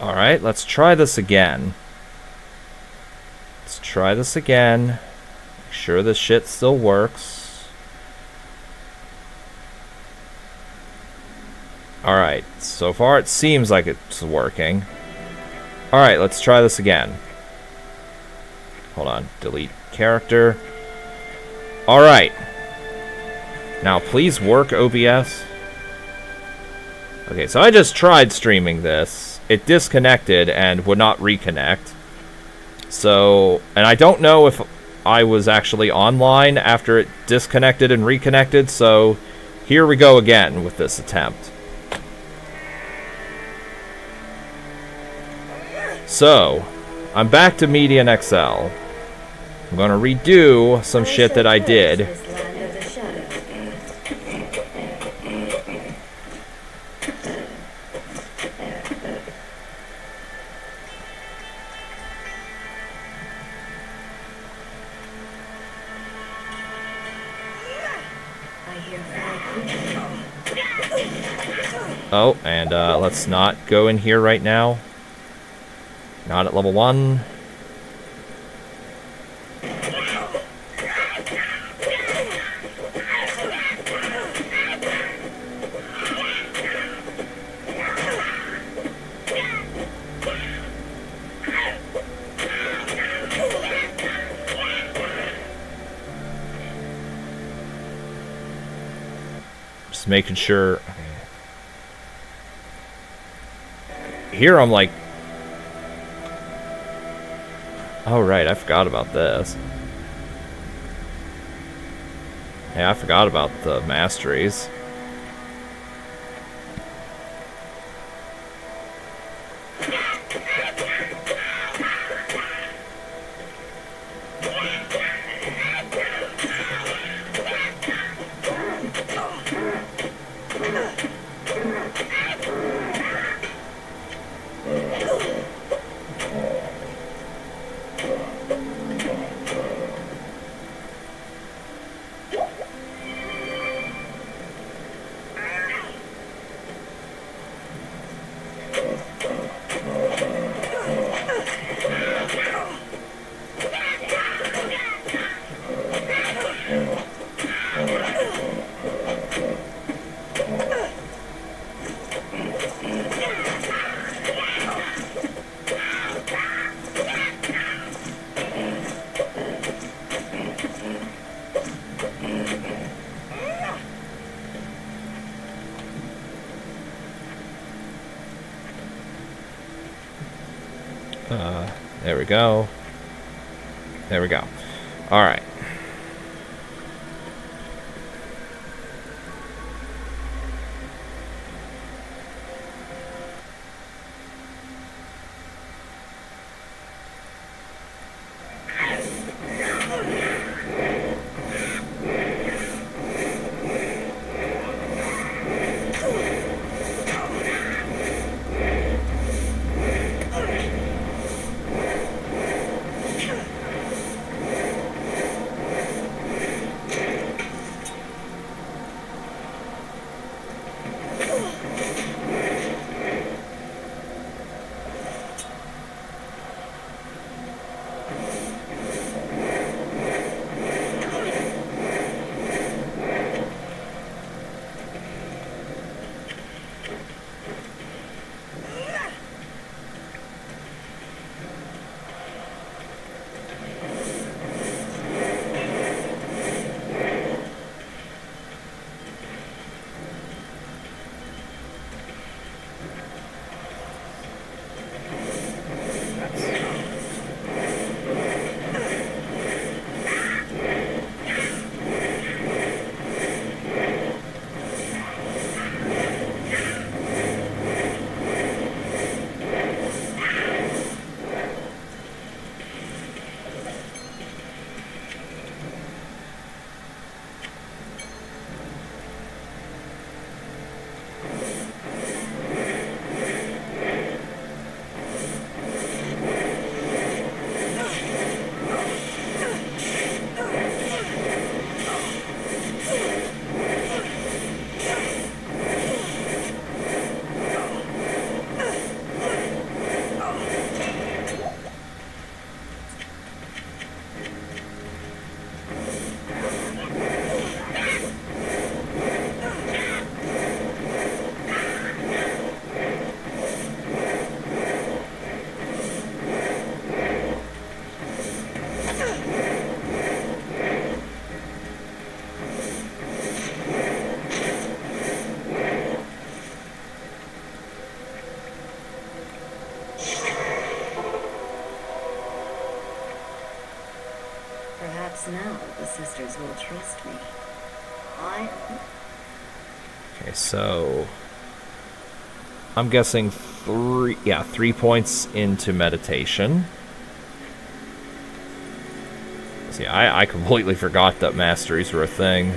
Alright, let's try this again. Let's try this again. Make sure this shit still works. Alright, so far it seems like it's working. Alright, let's try this again. Hold on, delete character. Alright. Now please work OBS. Okay, so I just tried streaming this. It disconnected and would not reconnect. So, and I don't know if I was actually online after it disconnected and reconnected, so here we go again with this attempt. So, I'm back to Median XL. I'm gonna redo some shit that I did. Let's not go in here right now. Not at level 1. Just making sure... Here I'm like... Oh, right, I forgot about this. Yeah, I forgot about the masteries. The sisters will trust me. I. Okay, so I'm guessing three. Yeah, three points into meditation. See, I, I completely forgot that masteries were a thing.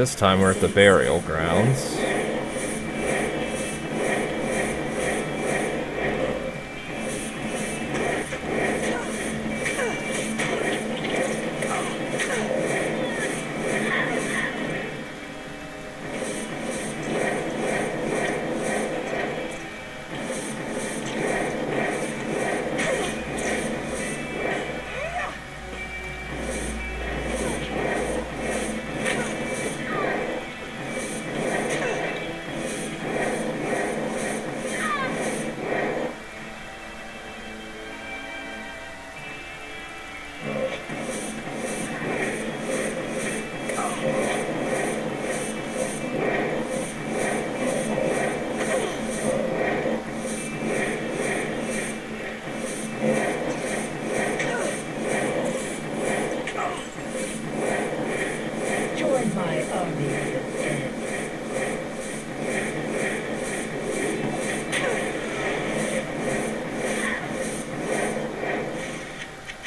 This time we're at the burial grounds.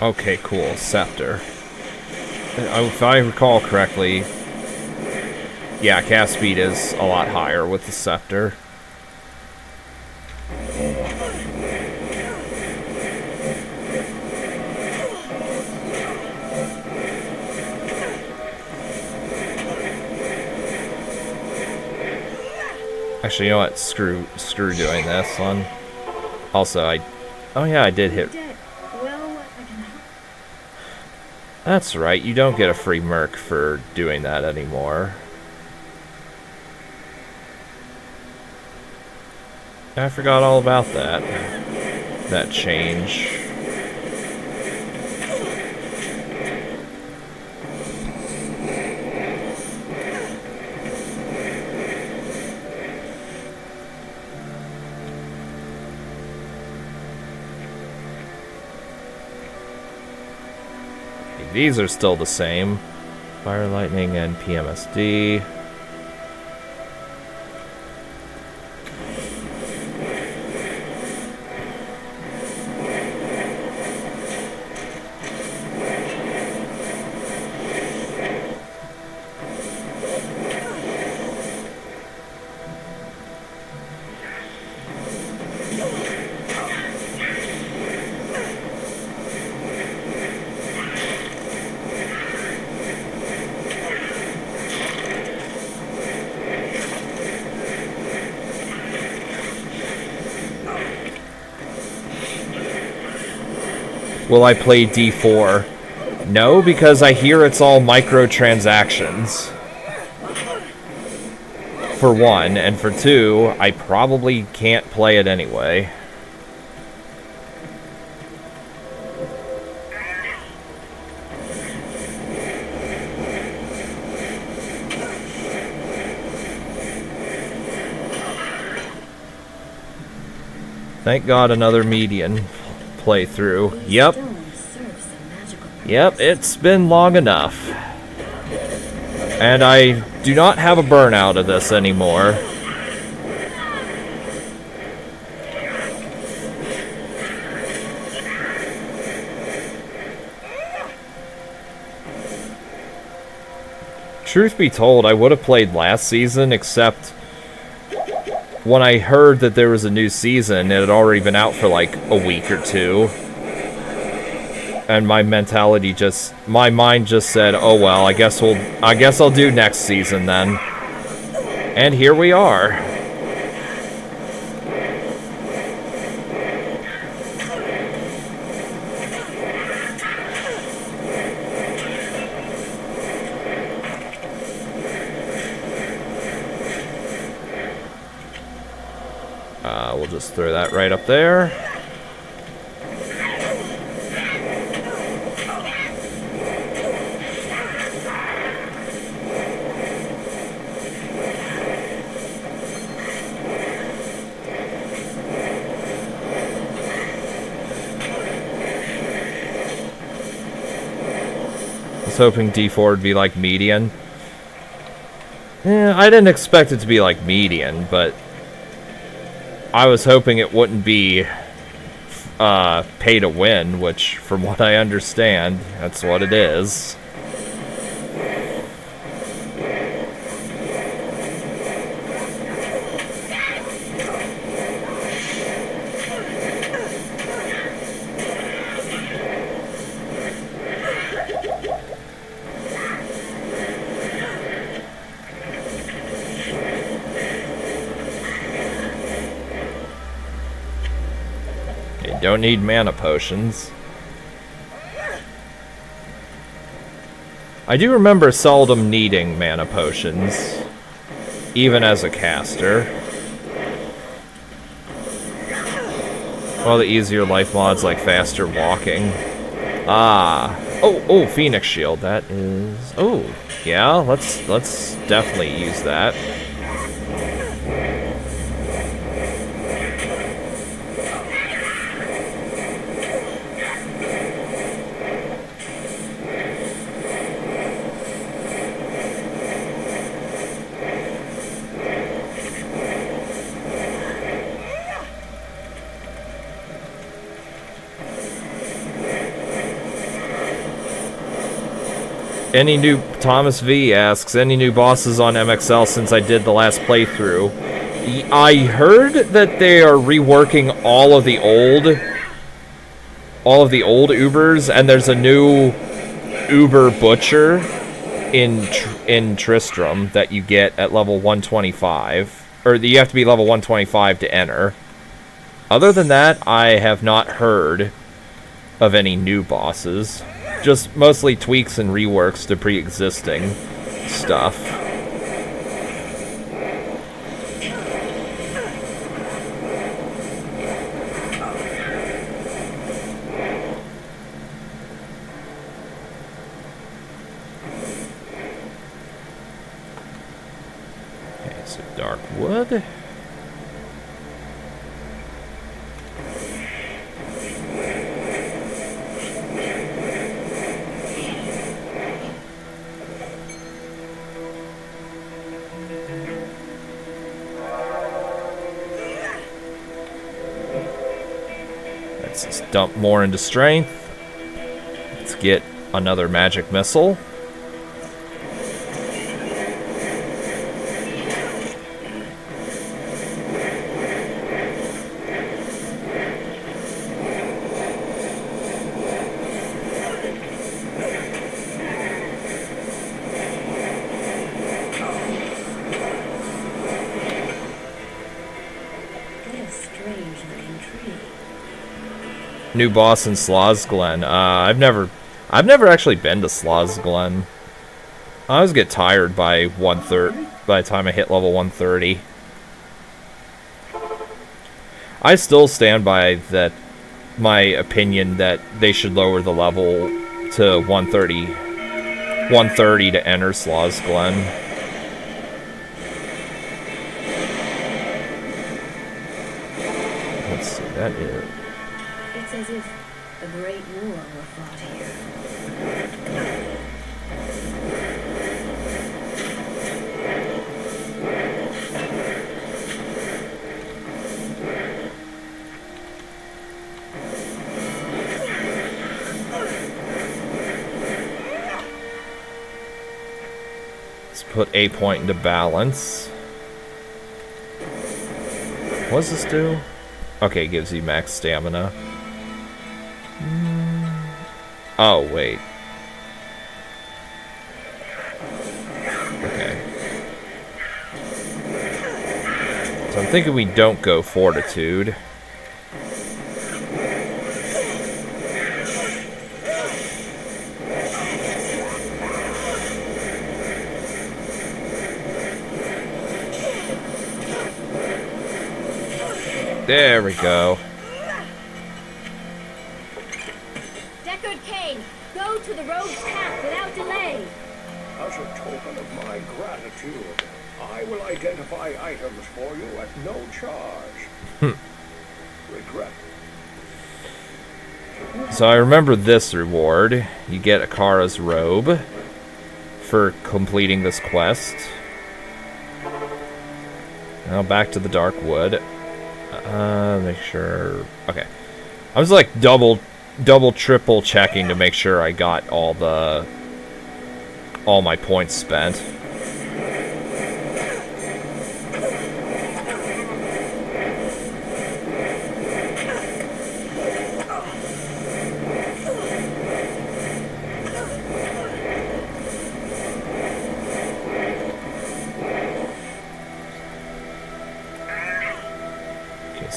Okay, cool. Scepter. Uh, If I recall correctly, yeah, cast speed is a lot higher with the scepter. Actually, you know what? Screw, screw doing this one. Also, I, oh yeah, I did hit Dead. Well, I can help. That's right, you don't get a free merc for doing that anymore. I forgot all about that. That change. These are still the same. Fire, lightning, and PMSD. Will I play D4? No, because I hear it's all microtransactions. For one, and for two, I probably can't play it anyway. Thank God another median playthrough. Yep, Stone serves some magical Yep, it's been long enough. And I do not have a burnout of this anymore. Truth be told, I would have played last season, except when I heard that there was a new season, it had already been out for like a week or two and my mentality just my mind just said oh well i guess we'll i guess i'll do next season then. And here we are uh, we'll just throw that right up there I was hoping D4 would be like median. Yeah, I didn't expect it to be like median, but I was hoping it wouldn't be uh, pay to win, which, from what I understand, that's what it is. Need mana potions. I do remember seldom needing mana potions, even as a caster. Well, the easier life mods like faster walking. Ah. Oh, oh, Phoenix Shield. That is. Oh, yeah. Let's let's definitely use that. Any new Thomas V asks any new bosses on MXL since I did the last playthrough. I heard that they are reworking all of the old all of the old Ubers and there's a new Uber Butcher in in Tristram that you get at level 125 or you have to be level 125 to enter. Other than that, I have not heard of any new bosses. Just mostly tweaks and reworks to pre-existing stuff. Okay, so dark wood. Dump more into strength. Let's get another magic missile. New boss in Slaw's Glen. Uh, I've never, I've never actually been to Slaw's Glen. I always get tired by one third. By the time I hit level 130, I still stand by that. My opinion that they should lower the level to 130, 130 to enter Slaw's Glen. Let's see. That is. Let's put a point into balance. What does this do? Okay, gives you max stamina. Oh, wait. Okay. So I'm thinking we don't go fortitude. There we go. So I remember this reward. You get Akara's robe for completing this quest. Now back to the Dark Wood. Uh, make sure. Okay, I was like double, double, triple checking to make sure I got all the, all my points spent.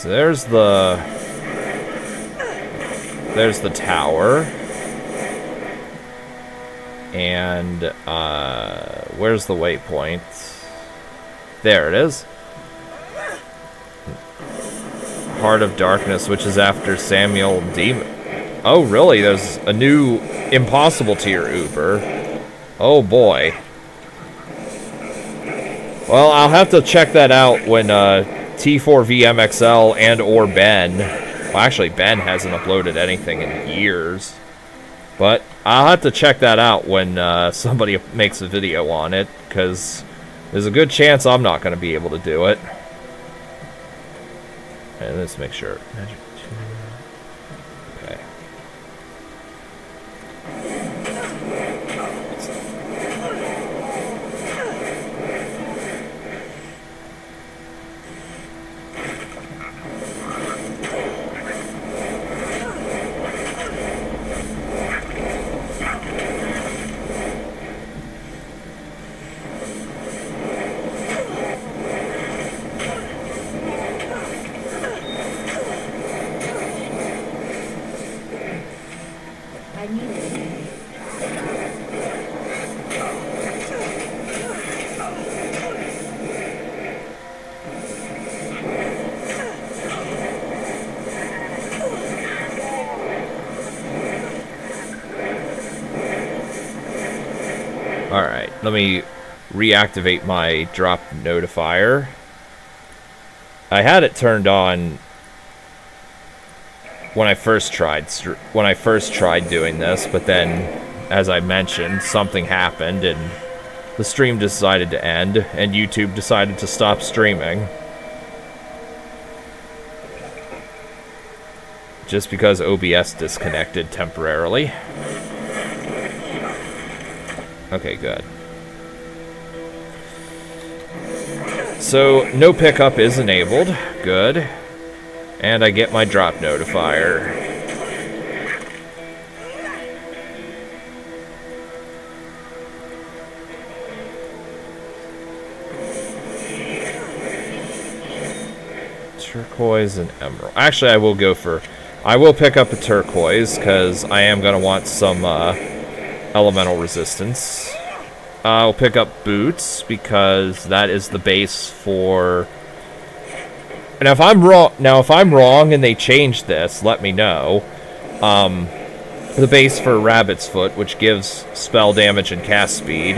So there's the, there's the tower. And, uh, where's the waypoint? There it is. Heart of Darkness, which is after Samuel Demon. Oh, really? There's a new impossible tier Uber. Oh, boy. Well, I'll have to check that out when, uh, T4VMXL and or Ben. Well, actually, Ben hasn't uploaded anything in years. But I'll have to check that out when uh, somebody makes a video on it, because there's a good chance I'm not going to be able to do it. And let's make sure. Alright, let me reactivate my drop notifier. I had it turned on when I first tried when I first tried doing this, but then as I mentioned, something happened and the stream decided to end and YouTube decided to stop streaming. Just because OBS disconnected temporarily. Okay, good. So, no pickup is enabled. Good. And I get my drop notifier. Turquoise and emerald. Actually, I will go for... I will pick up a turquoise because I am going to want some uh, elemental resistance. I'll pick up boots because that is the base for. And if I'm wrong, now if I'm wrong and they change this, let me know. Um, the base for Rabbit's Foot, which gives spell damage and cast speed.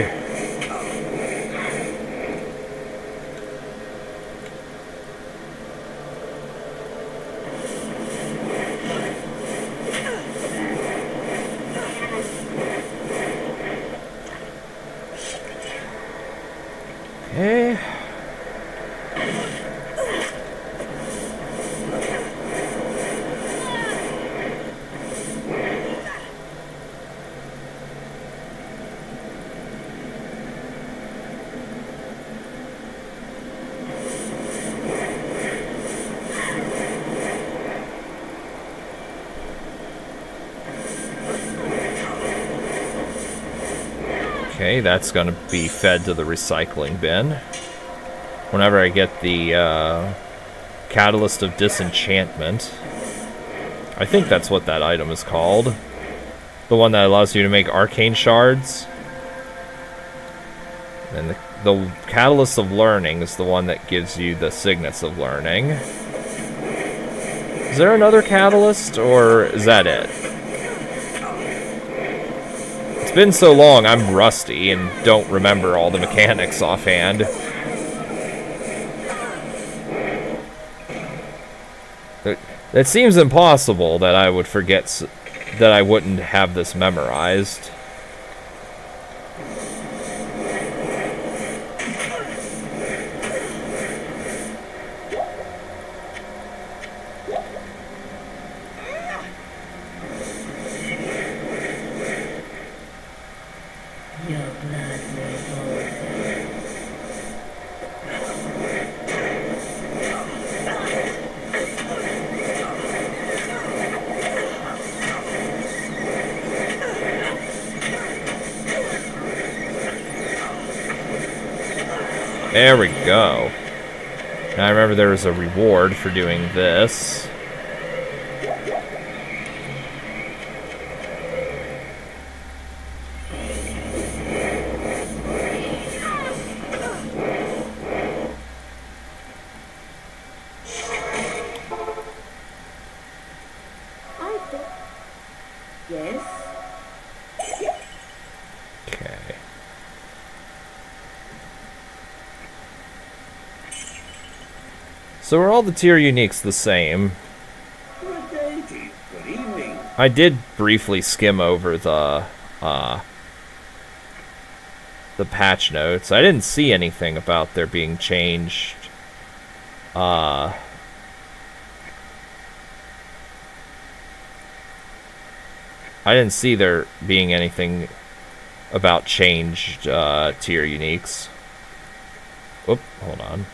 That's going to be fed to the recycling bin. Whenever I get the uh, Catalyst of Disenchantment. I think that's what that item is called. The one that allows you to make arcane shards. And the, the Catalyst of Learning is the one that gives you the Signets of Learning. Is there another Catalyst, or is that it? It's been so long, I'm rusty and don't remember all the mechanics offhand. It, it seems impossible that I would forget, that I wouldn't have this memorized. Your blood will boil. There we go. Remember there was a reward for doing this. I thought. Yes? Okay. So are all the tier uniques the same? I did briefly skim over the uh the patch notes. I didn't see anything about there being changed uh I didn't see there being anything about changed uh tier uniques. Oop, hold on.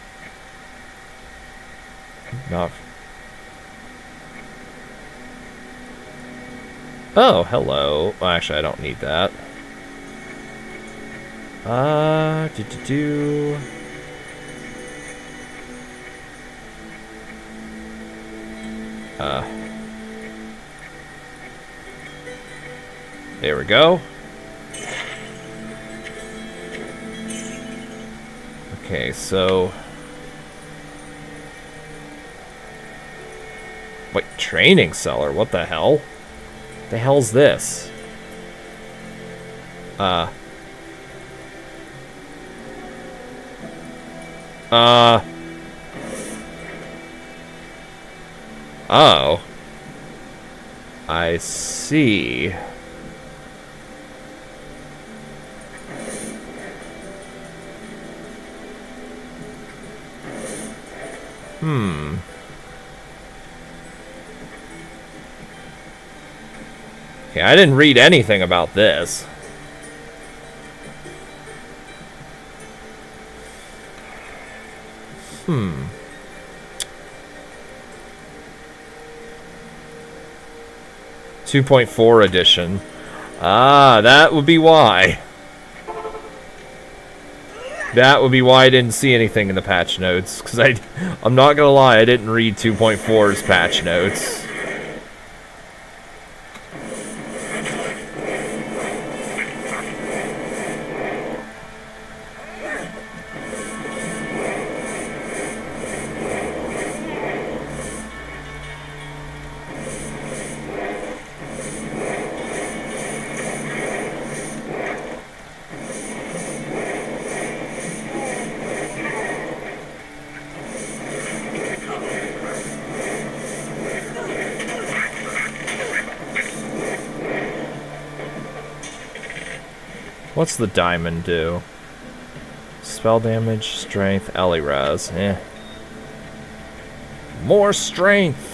Not Oh, hello. Well, actually, I don't need that. Uh, do do do. Uh. There we go. Okay, so. Wait, training cellar? What the hell? The hell's this? Uh. Uh. Oh. I see. Hmm. Okay, I didn't read anything about this. Hmm. Two point four edition. Ah, that would be why. That would be why I didn't see anything in the patch notes. Because I, I'm not gonna lie, I didn't read 2.4's patch notes. What's the diamond do? Spell damage, strength, Eliraz. Eh. More strength!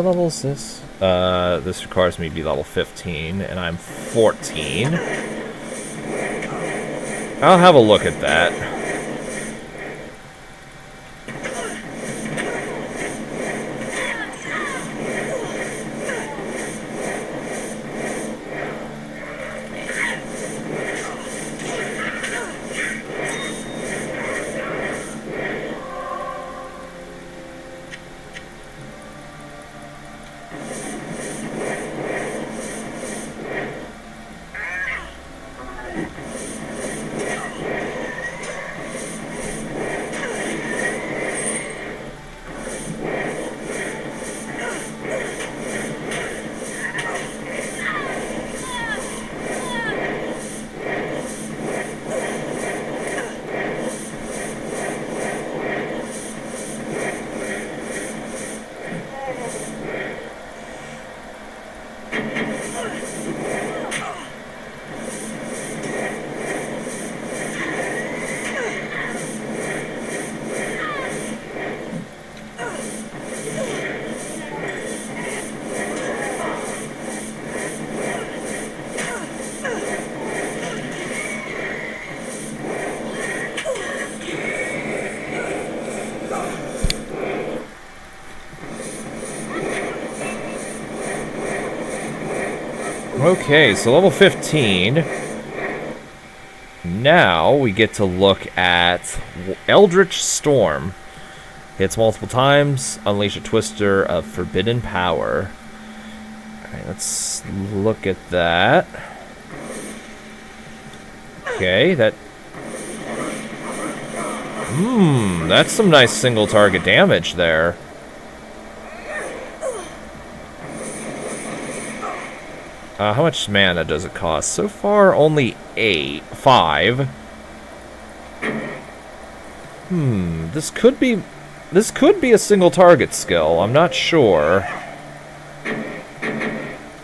What level is this? Uh, this requires me to be level 15, and I'm 14. I'll have a look at that. Okay, so level 15. Now we get to look at Eldritch Storm. Hits multiple times, unleash a twister of forbidden power. Alright, let's look at that. Okay, that. Hmm, that's some nice single target damage there. Uh, how much mana does it cost? So far, only eight. Five. Hmm, this could be... This could be a single target skill. I'm not sure.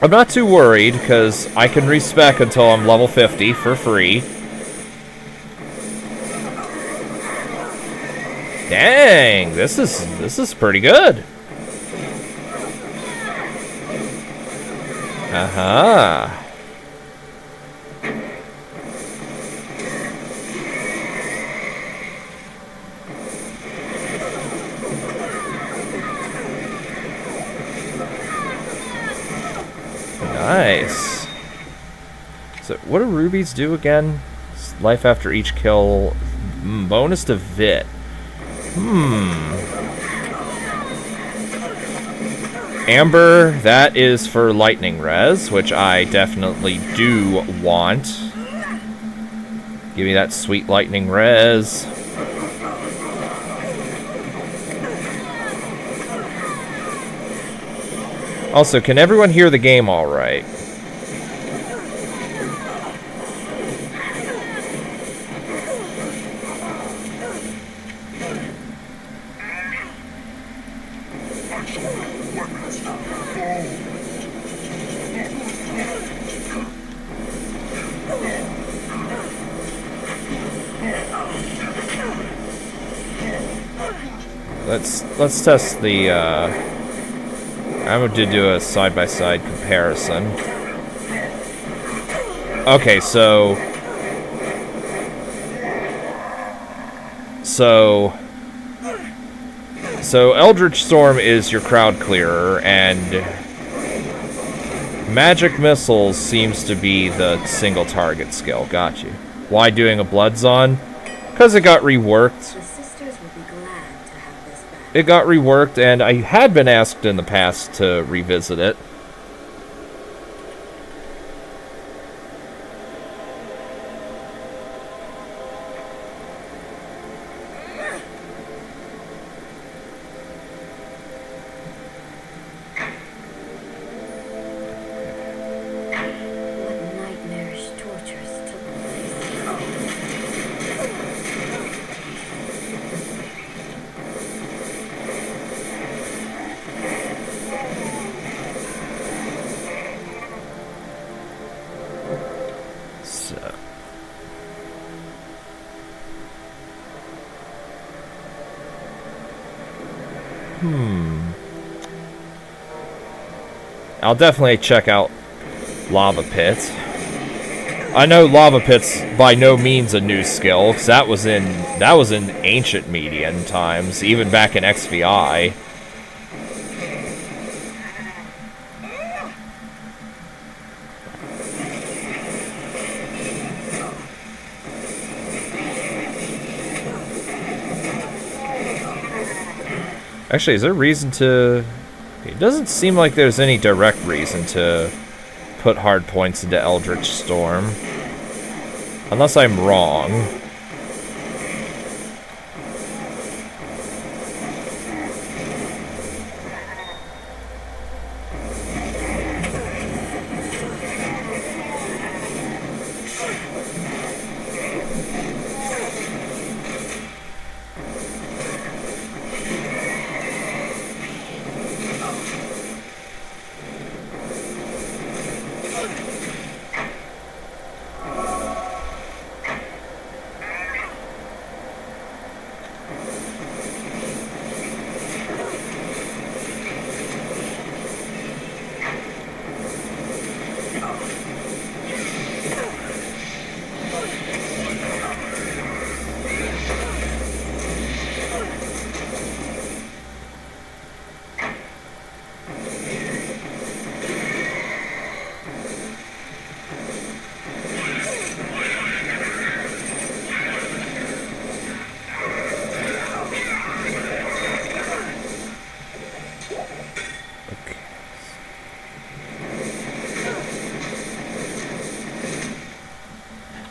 I'm not too worried, because I can respec until I'm level 50 for free. Dang, this is this is pretty good. Aha. Nice. So, what do rubies do again? Life after each kill. Bonus to Vit. Hmm. Amber, that is for lightning res, which I definitely do want. Give me that sweet lightning res. Also, can everyone hear the game all right? Let's test the. Uh, I'm going to do a side-by-side comparison. Okay, so so so Eldritch Storm is your crowd clearer, and Magic missiles seems to be the single target skill. Got you. Why doing a Bloodzon? Because it got reworked. The sisters will be glad to have this back. It got reworked, and I had been asked in the past to revisit it. I'll definitely check out Lava Pit. I know Lava Pit's by no means a new skill, 'cause that was in that was in ancient median times, even back in XVI. Actually, is there reason to... It doesn't seem like there's any direct reason to put hard points into Eldritch Storm. Unless I'm wrong.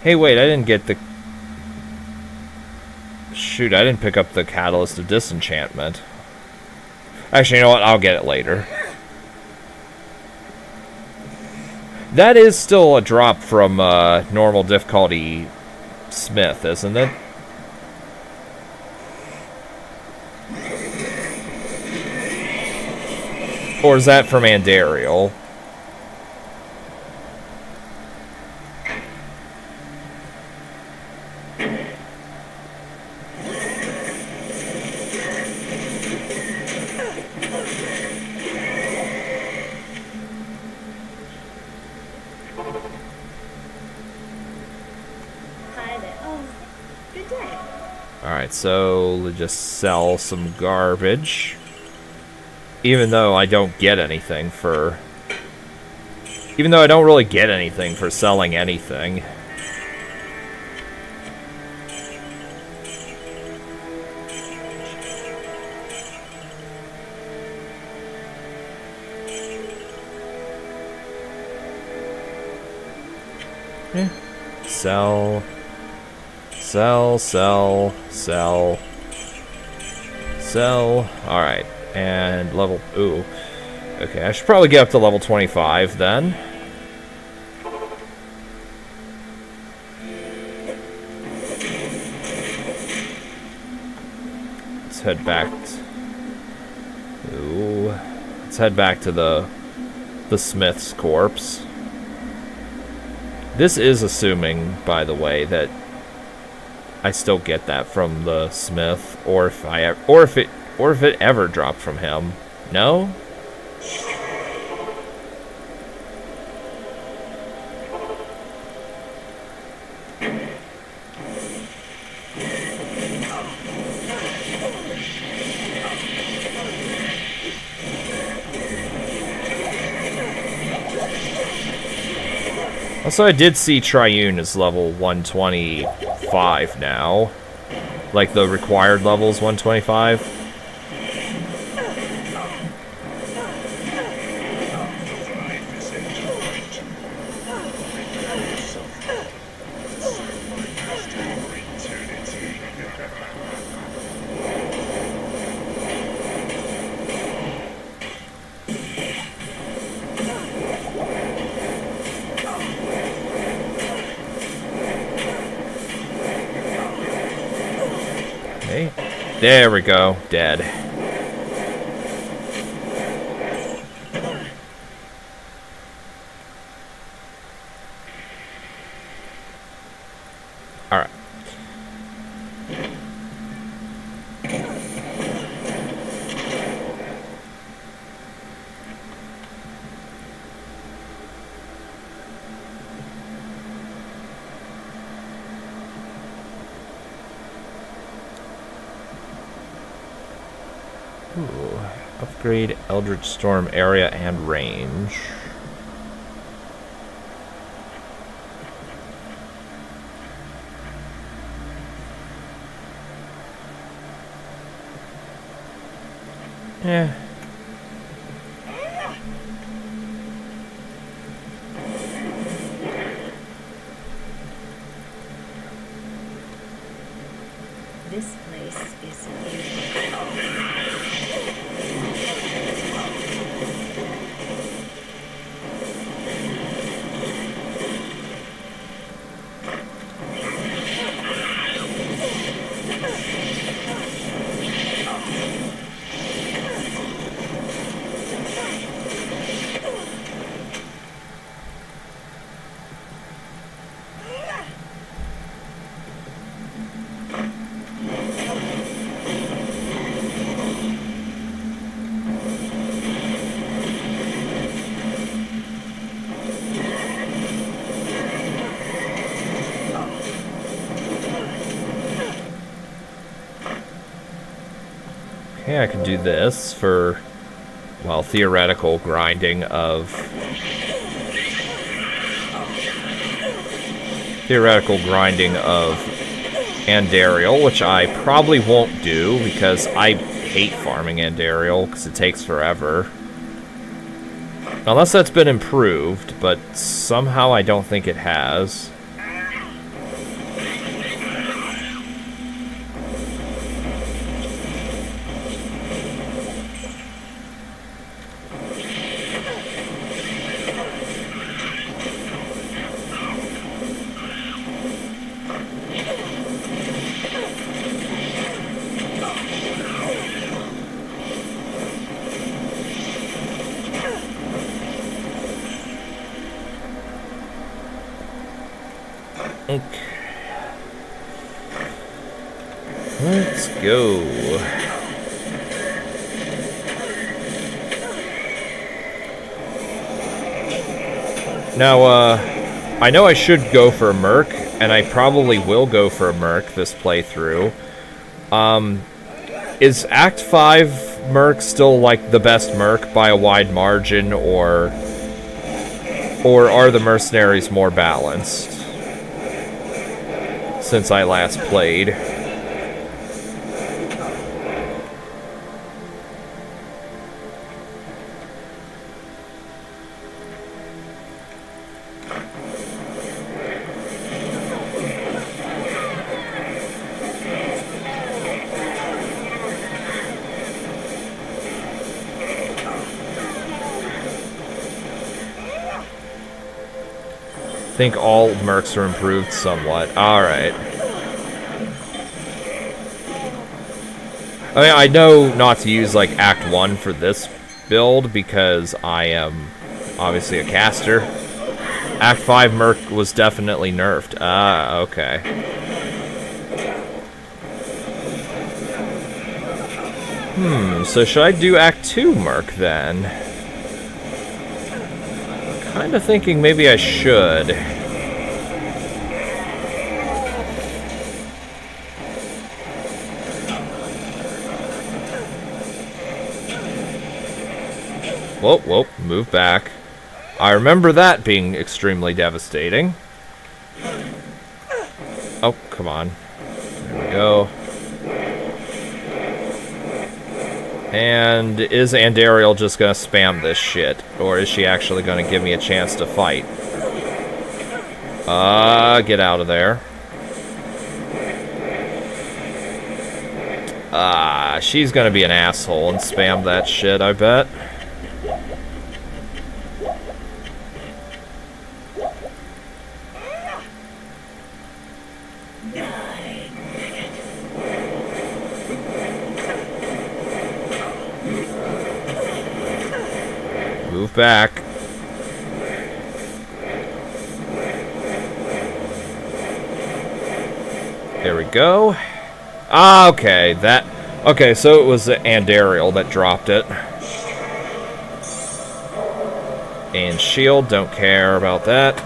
Hey, wait, I didn't get the... Shoot, I didn't pick up the Catalyst of Disenchantment. Actually, you know what? I'll get it later. That is still a drop from uh, normal difficulty Smith, isn't it? Or is that from Andariel? So just sell some garbage. Even though I don't get anything for... Even though I don't really get anything for selling anything. Yeah. Sell. Sell, sell, sell, sell. Alright, and level. Ooh. Okay, I should probably get up to level 25 then. Let's head back. t- Ooh. Let's head back to the the Smith's corpse. This is assuming, by the way, that I still get that from the Smith, or if I, or if it, or if it ever dropped from him. No. Also, I did see Triune is level 125 now. Like, the required level is 125. There we go. Dead. Alright. Ooh. Upgrade Eldritch Storm area and range. Yeah. This place is beautiful. Okay, I can do this for, well, theoretical grinding of... Theoretical grinding of Andariel, which I probably won't do because I hate farming Andariel because it takes forever. Unless that's been improved, but somehow I don't think it has. Okay. Let's go. Now, uh, I know I should go for a Merc, and I probably will go for a Merc this playthrough. Um, is Act 5 Merc still, like, the best Merc by a wide margin, or... Or are the mercenaries more balanced? Since I last played. Think all mercs are improved somewhat. Alright. I mean, I know not to use, like, Act 1 for this build because I am obviously a caster. Act 5 Merc was definitely nerfed. Ah, okay. Hmm, so should I do Act 2 Merc then? Kinda thinking maybe I should. Whoa, whoa, move back. I remember that being extremely devastating. Oh, come on. There we go. And is Andariel just gonna spam this shit? Or is she actually gonna give me a chance to fight? Uh, get out of there. Ah, she's gonna be an asshole and spam that shit, I bet. Move back. There we go. Ah, okay, that... Okay, so it was Andariel that dropped it. And shield, don't care about that.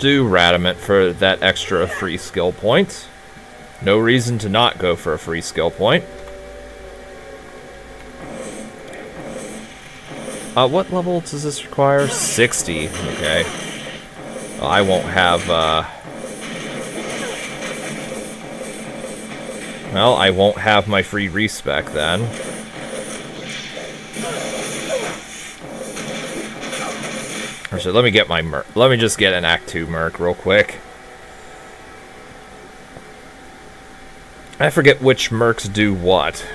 Do Radament for that extra free skill point. No reason to not go for a free skill point. Uh, what level does this require? 60. Okay. Well, I won't have, uh... Well, I won't have my free respec then. Actually, let me get my merc. Let me just get an Act 2 merc real quick. I forget which mercs do what.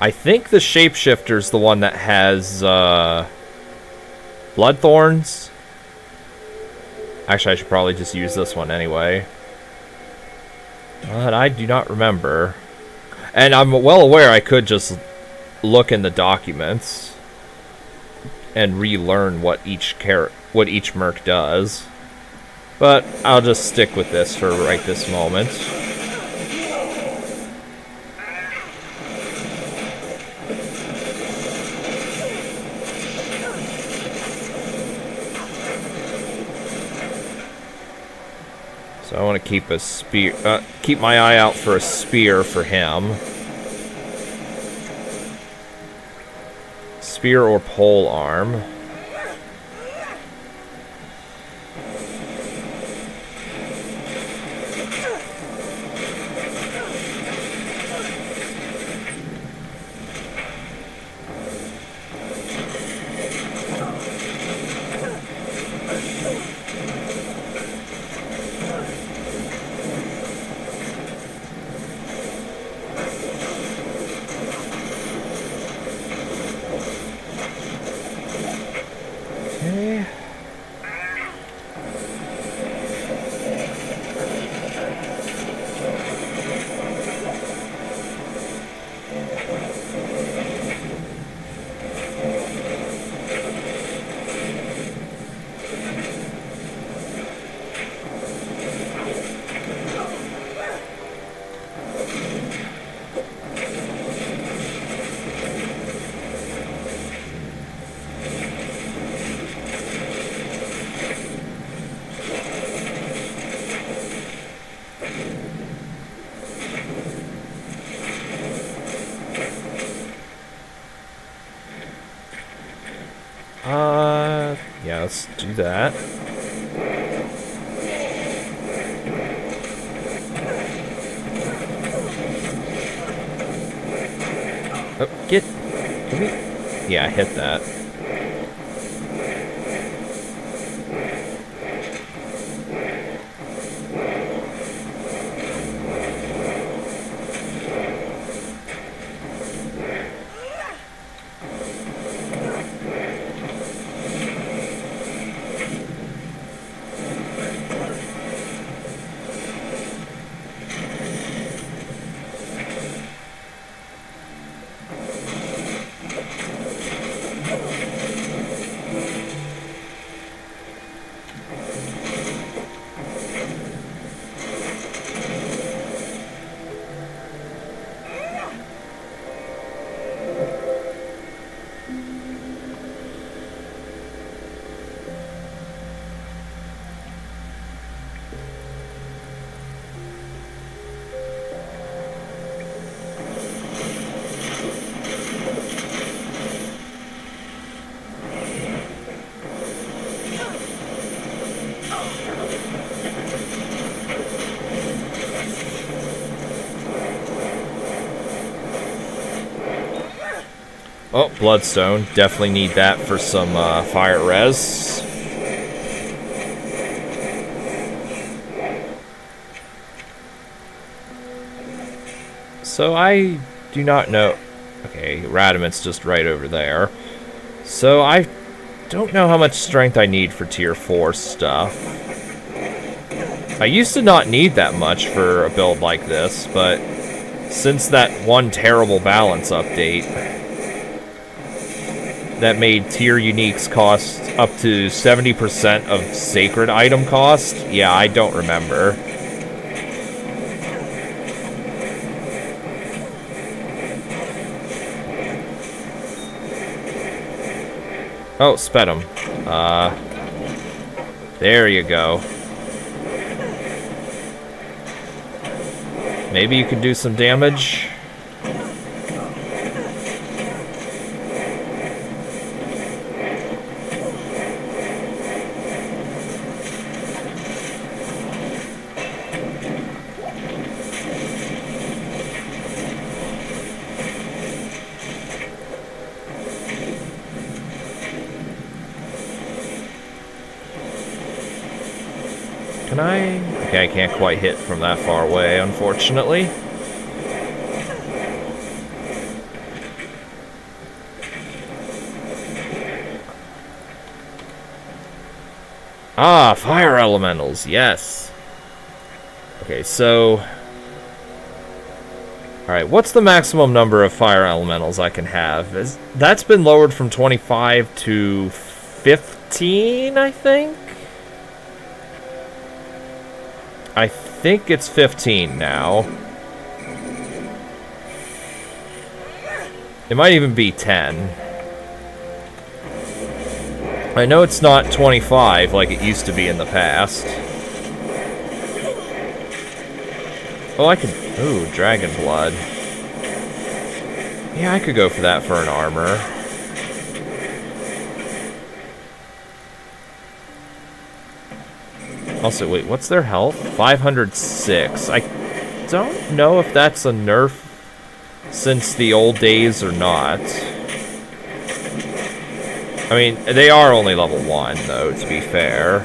I think the shapeshifter's the one that has uh, blood thorns. Actually, I should probably just use this one anyway. But I do not remember. And I'm well aware I could just look in the documents and relearn what each char- what each merc does. But I'll just stick with this for right this moment. So I want to keep a spear, uh, keep my eye out for a spear for him. Spear or pole arm. Bloodstone. Definitely need that for some uh, fire res. So I do not know... Okay, Radament's just right over there. So I don't know how much strength I need for tier 4 stuff. I used to not need that much for a build like this, but since that one terrible balance update that made tier uniques cost up to 70% of sacred item cost, yeah, I don't remember. Oh, sped him. Uh, there you go. Maybe you can do some damage. Can I? Okay, I can't quite hit from that far away, unfortunately. Ah, fire elementals, yes. Okay, so... Alright, what's the maximum number of fire elementals I can have? Is, that's been lowered from 25 to 15, I think? I think it's 15 now. It might even be 10. I know it's not 25 like it used to be in the past. Oh, I could... Ooh, Dragon Blood. Yeah, I could go for that for an armor. Also, wait, what's their health? 506. I don't know if that's a nerf since the old days or not. I mean, they are only level 1, though, to be fair.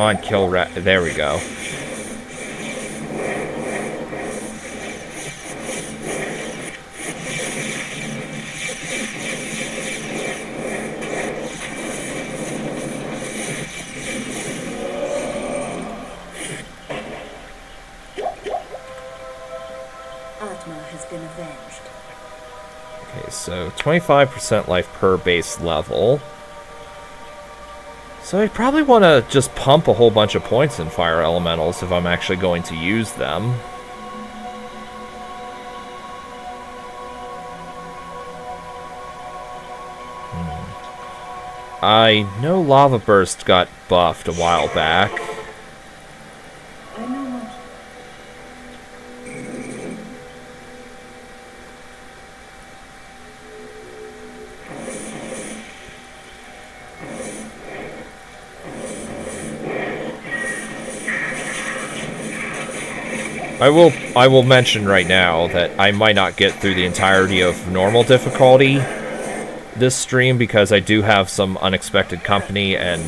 On, kill rat. There we go. Atma has been avenged. Okay, so 25% life per base level. So I probably want to just pump a whole bunch of points in Fire Elementals if I'm actually going to use them. Hmm. I know Lava Burst got buffed a while back. I will I will mention right now that I might not get through the entirety of normal difficulty this stream because I do have some unexpected company and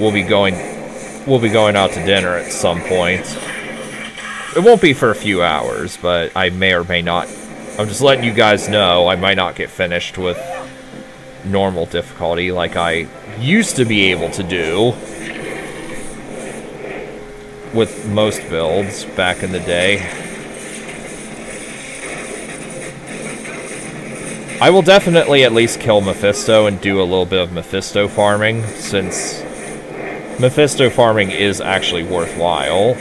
we'll be going we'll be going out to dinner at some point. It won't be for a few hours, but I may or may not I'm just letting you guys know I might not get finished with normal difficulty like I used to be able to do with most builds back in the day. I will definitely at least kill Mephisto and do a little bit of Mephisto farming, since Mephisto farming is actually worthwhile.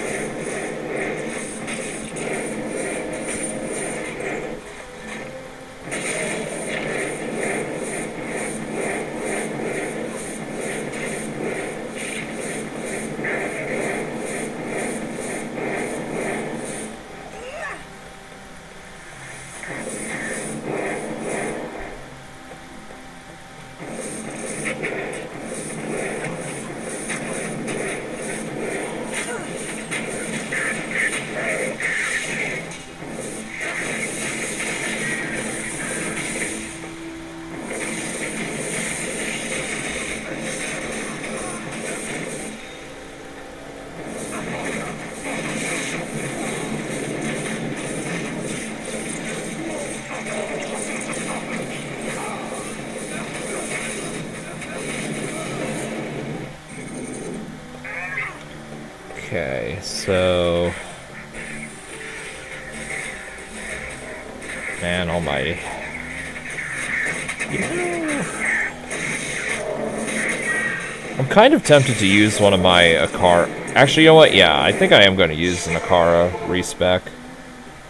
Kind of tempted to use one of my Akara... Actually, you know what? Yeah, I think I am going to use an Akara respec.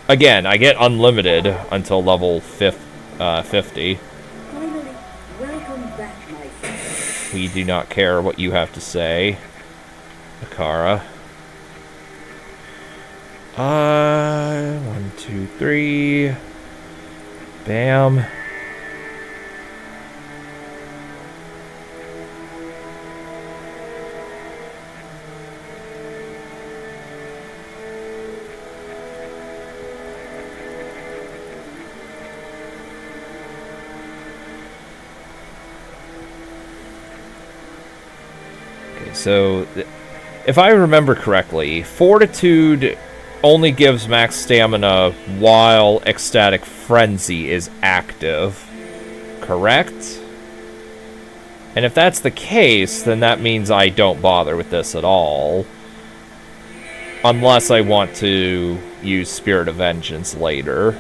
Again, I get unlimited until level fif uh, 50. Finally, welcome back, my friend. We do not care what you have to say, Akara. Uh, one, two, three. Bam. So if I remember correctly, Fortitude only gives max stamina while Ecstatic Frenzy is active. Correct? And if that's the case, then that means I don't bother with this at all. Unless I want to use Spirit of Vengeance later.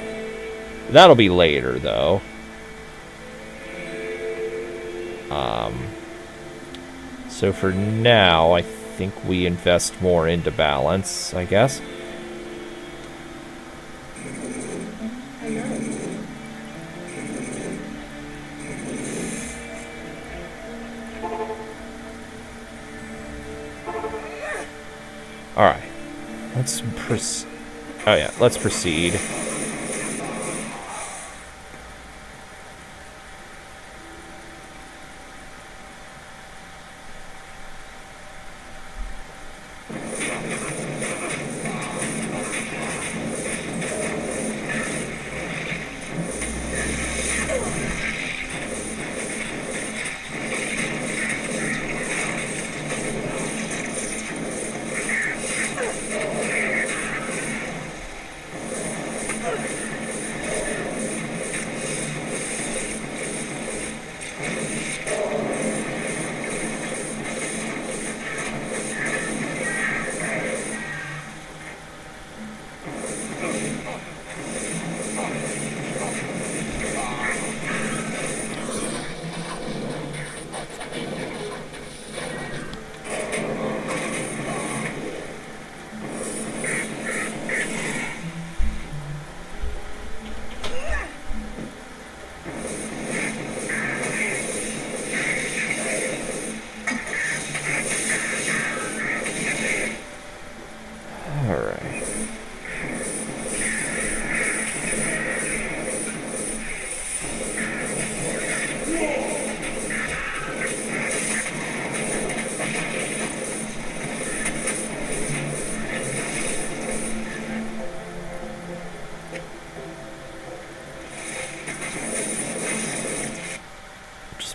That'll be later, though. Um, so for now, I think we invest more into balance, I guess. All right, let's proceed. Oh yeah, let's proceed.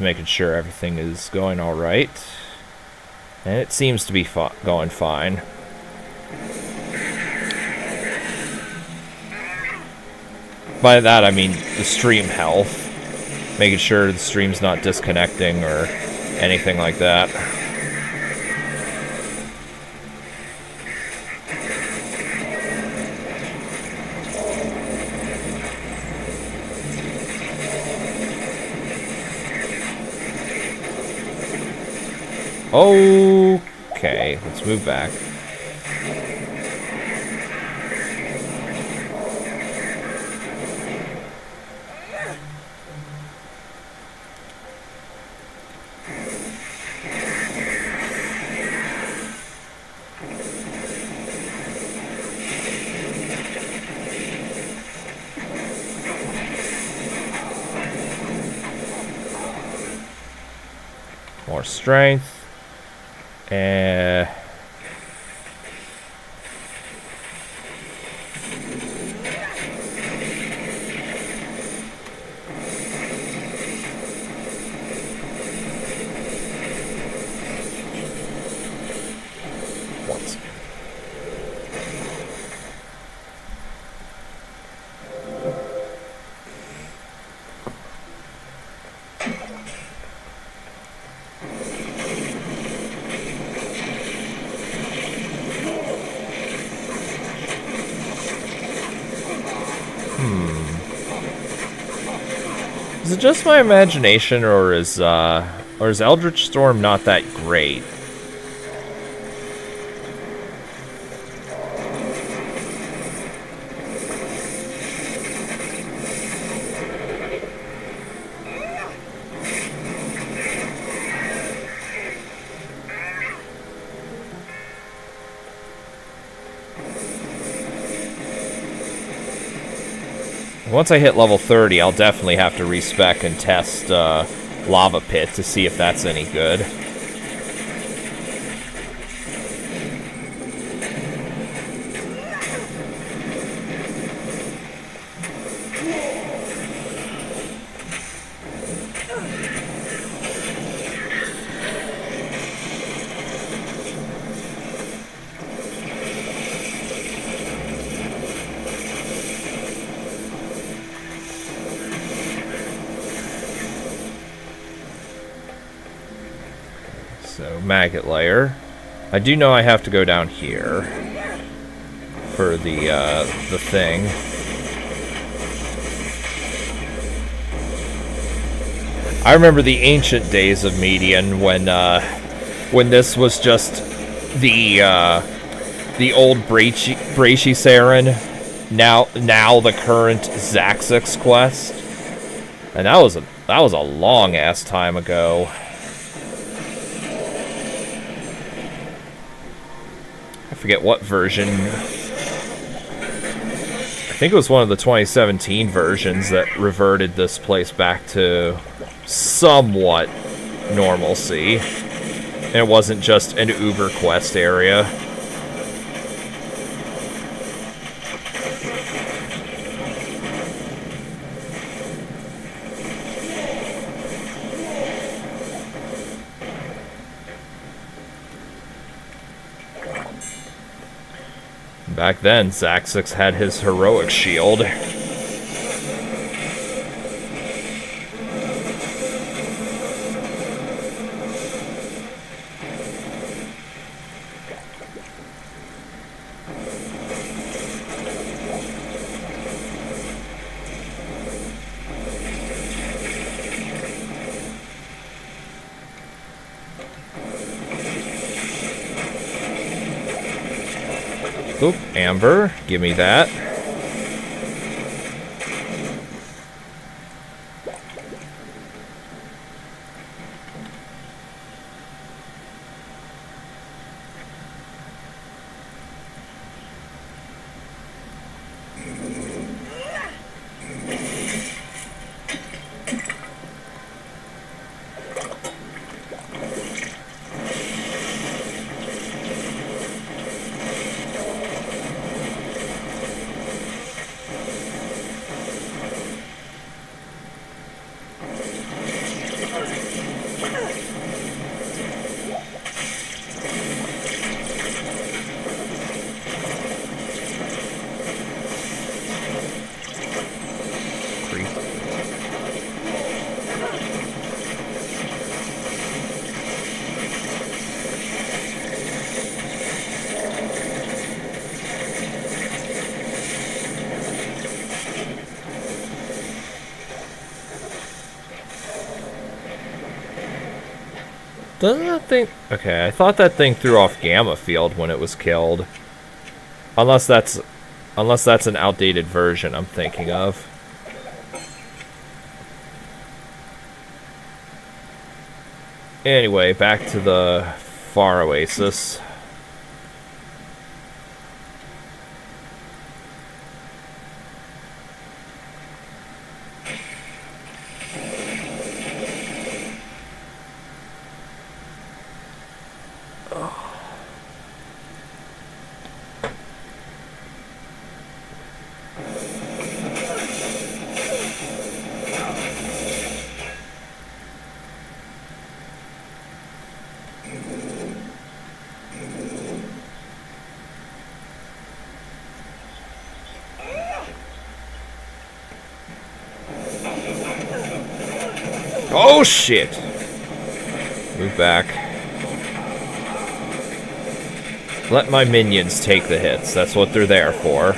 Making sure everything is going all right. And it seems to be fi going fine. By that, I mean the stream health. Making sure the stream's not disconnecting or anything like that. Okay, let's move back. More strength. Just my imagination, or is uh, or is Eldritch Storm not that great? Once I hit level 30, I'll definitely have to respec and test uh, Lava Pit to see if that's any good. So, Maggot Lair. I do know I have to go down here for the uh, the thing. I remember the ancient days of Median when uh, when this was just the uh, the old Brachy Saren, now now the current Zaxix quest, and that was a that was a long ass time ago. Forget what version. I think it was one of the 2017 versions that reverted this place back to somewhat normalcy. And it wasn't just an Uber Quest area. Back then, Zaxix had his heroic shield. Oop, Amber, give me that. Doesn't that thing... Okay, I thought that thing threw off gamma field when it was killed. Unless that's... Unless that's an outdated version I'm thinking of. Anyway, back to the Far Oasis. Shit! Move back. Let my minions take the hits. That's what they're there for.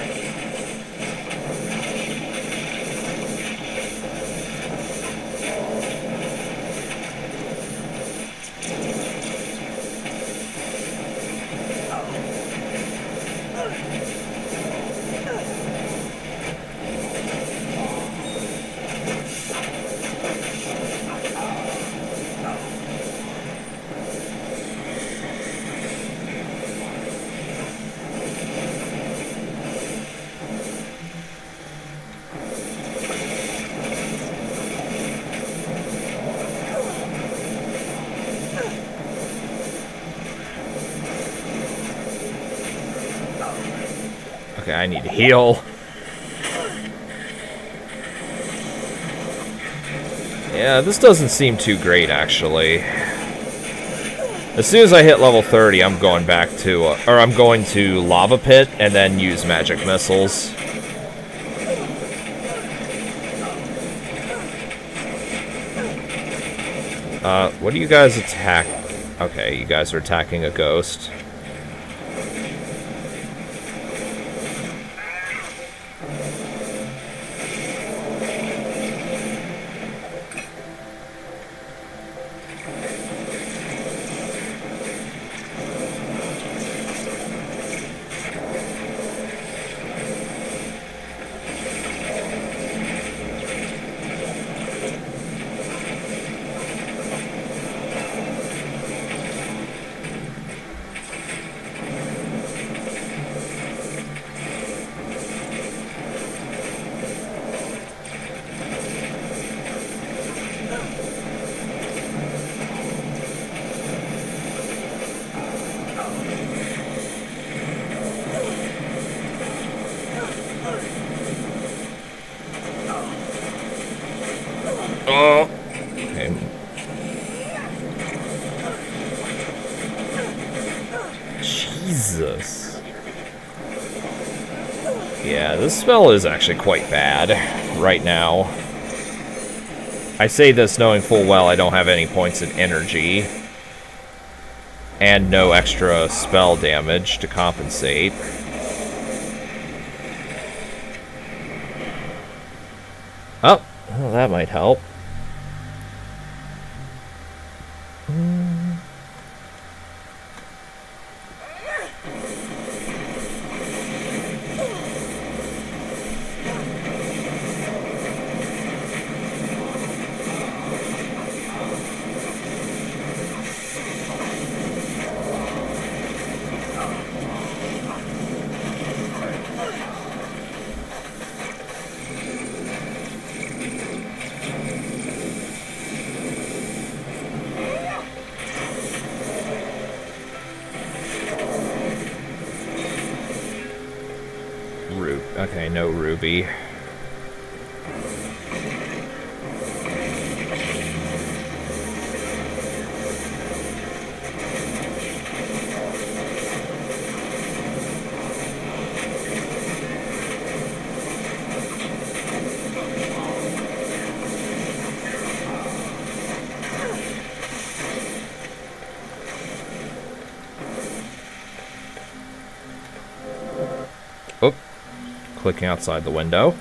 I need to heal. Yeah, this doesn't seem too great, actually. As soon as I hit level 30, I'm going back to, uh, or I'm going to Lava Pit and then use magic missiles. Uh, what do you guys attack? Okay, you guys are attacking a ghost. Oh. Okay. Jesus. Spell is actually quite bad right now. I say this knowing full well I don't have any points in energy. And no extra spell damage to compensate. Clicking outside the window.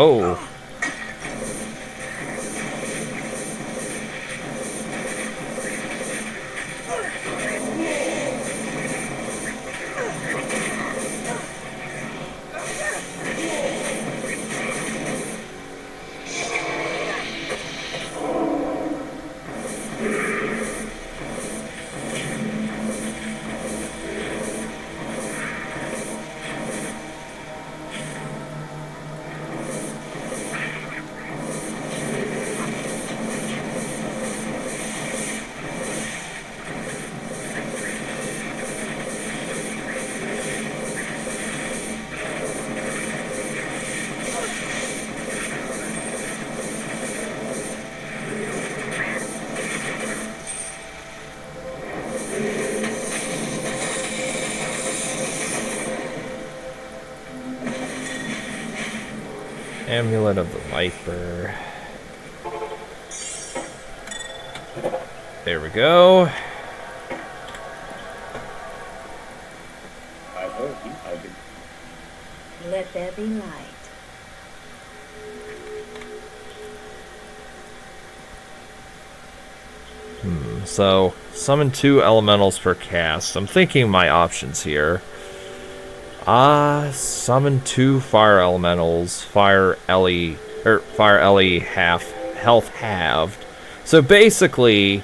Oh, Amulet of the Viper. There we go. I heard you. I. Let there be light. Hmm, So, summon two elementals per cast. I'm thinking my options here. Ah, summon two fire elementals, fire Ellie, or fire Ellie half health halved. So basically,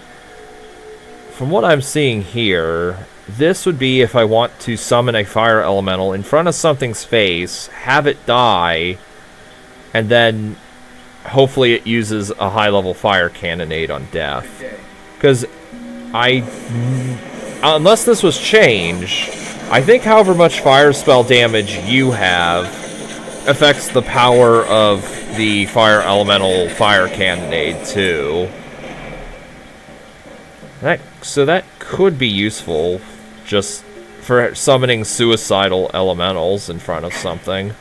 from what I'm seeing here, this would be if I want to summon a fire elemental in front of something's face, have it die, and then hopefully it uses a high level fire cannonade on death. Because I. Unless this was changed, I think however much fire spell damage you have affects the power of the fire elemental fire cannonade too. That so that could be useful just for summoning suicidal elementals in front of something.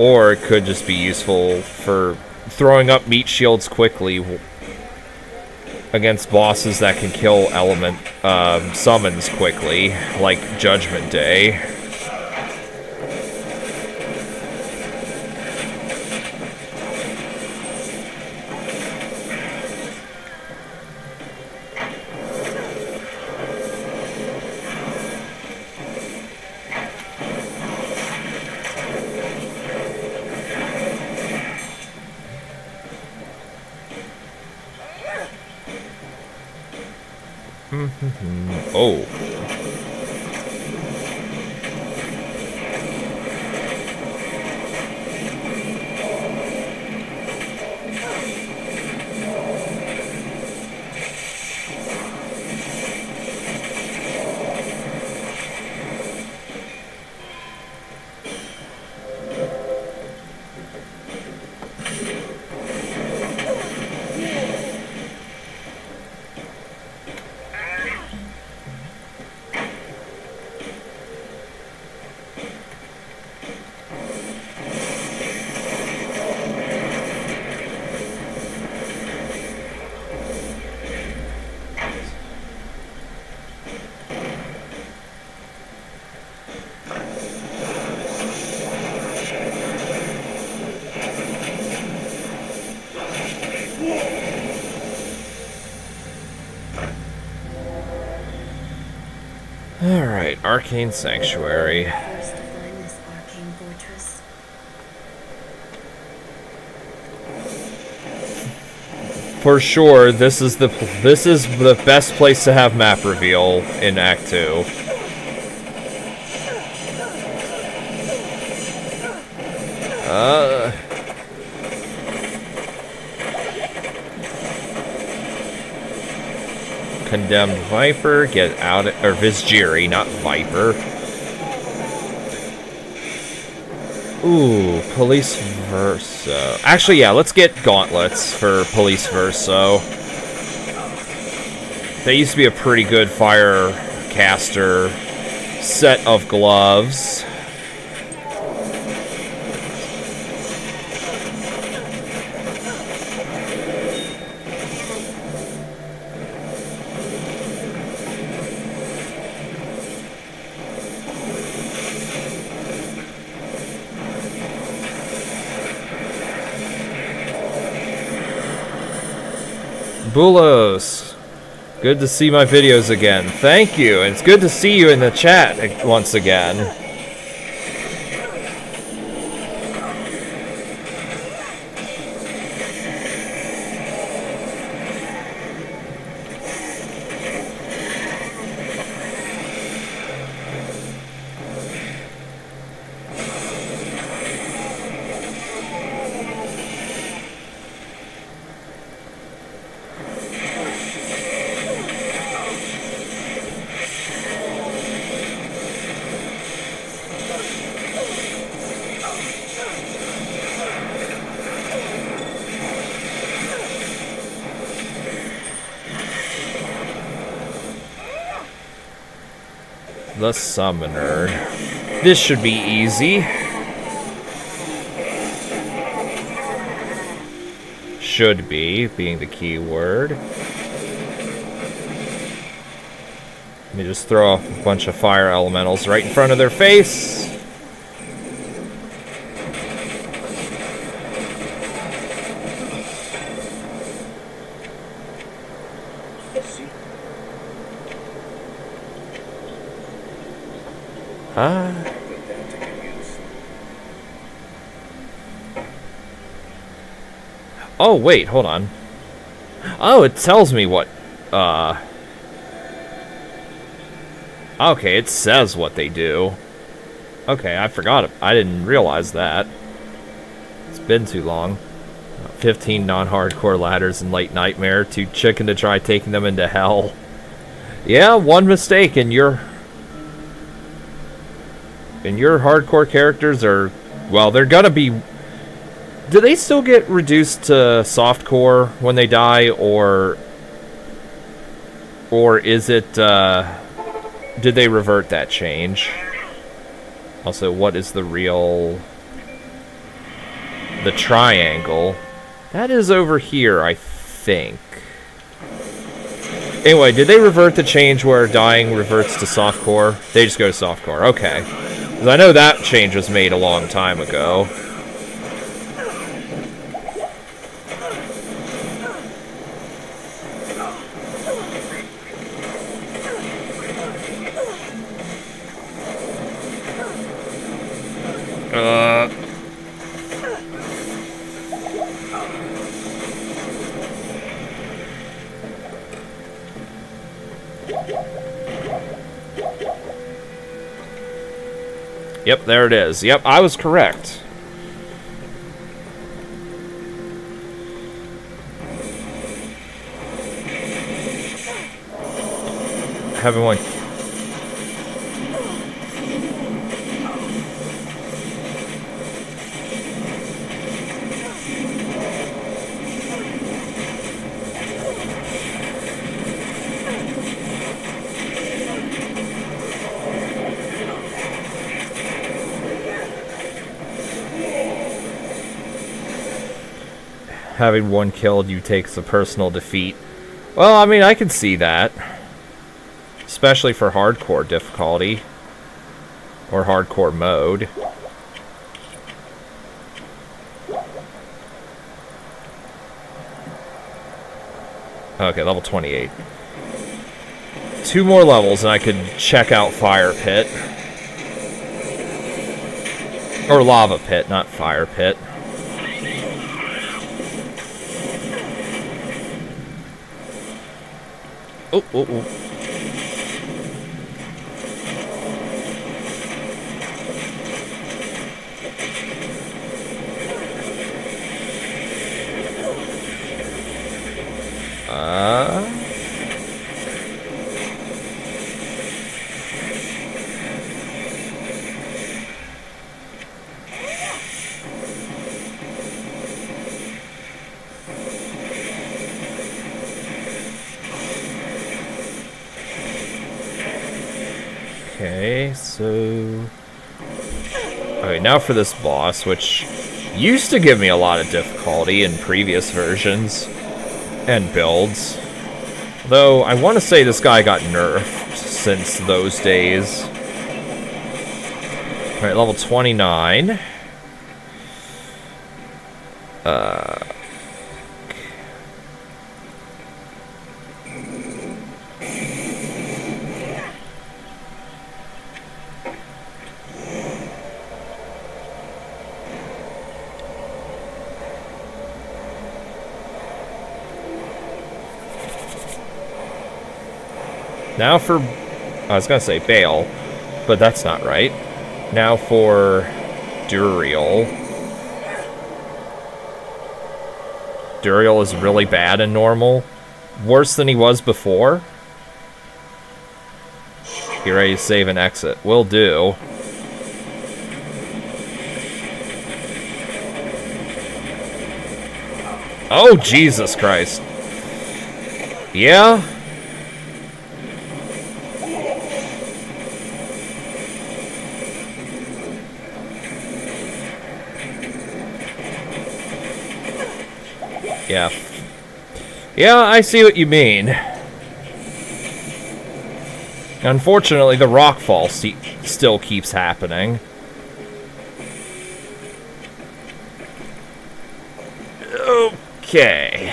Or it could just be useful for throwing up meat shields quickly against bosses that can kill element um, summons quickly, like Judgment Day. Oh. Arcane Sanctuary. For sure, this is the this is the best place to have map reveal in Act 2. Condemned Viper, get out, of or Vizjerei, not Viper. Ooh, Police Verso. Actually, yeah, let's get gauntlets for Police Verso. They used to be a pretty good fire caster set of gloves. Bulos, good to see my videos again. Thank you, and it's good to see you in the chat once again. The Summoner. This should be easy. Should be, being the key word. Let me just throw a bunch of fire elementals right in front of their face. Oh, wait, hold on. Oh, it tells me what, uh... Okay, it says what they do. Okay, I forgot. I didn't realize that. It's been too long. 15 non-hardcore ladders in Late Nightmare. Too chicken to try taking them into hell. Yeah, one mistake and you're and your hardcore characters are, well, they're gonna be. Do they still get reduced to soft core when they die, or, or is it? Uh, did they revert that change? Also, what is the real? The triangle. That is over here, I think. Anyway, did they revert the change where dying reverts to soft core? They just go to softcore. Okay. Because I know that change was made a long time ago. Uh... Yep, there it is. Yep, I was correct. Having one. Having one killed you takes a personal defeat. Well, I mean, I can see that. Especially for hardcore difficulty. Or hardcore mode. Okay, level 28. Two more levels and I could check out Fire Pit. Or Lava Pit, not Fire Pit. Oh, oh, oh. Uh, now for this boss, which used to give me a lot of difficulty in previous versions and builds. Though, I want to say this guy got nerfed since those days. Alright, level 29. Now for... I was gonna say Bale, but that's not right. Now for Duriel. Duriel is really bad in normal. Worse than he was before. Get ready to save and exit. Will do. Oh, Jesus Christ. Yeah. Yeah, I see what you mean. Unfortunately, the rockfall st still keeps happening. Okay.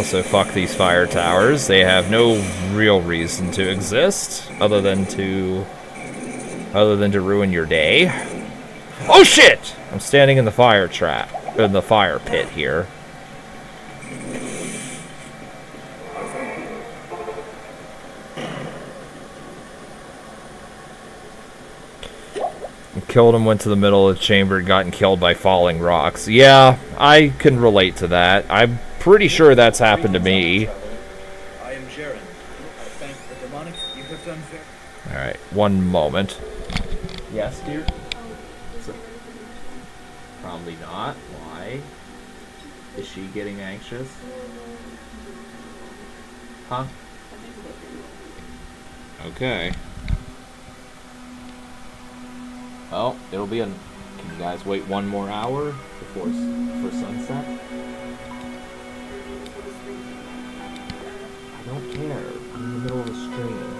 Also, fuck these fire towers. They have no real reason to exist, other than to... Other than to ruin your day. Oh shit! I'm standing in the fire trap. In the fire pit here. Killed him, went to the middle of the chamber, and gotten killed by falling rocks. Yeah, I can relate to that. I'm pretty sure that's happened to me. I am Jerhyn. I thank the demonic you have done fair. Alright, one moment. Yes, dear? Probably not. Why? Is she getting anxious? Huh? Okay. Well, it'll be a. Can you guys wait one more hour before for sunset? Don't care. I'm in the middle of a stream.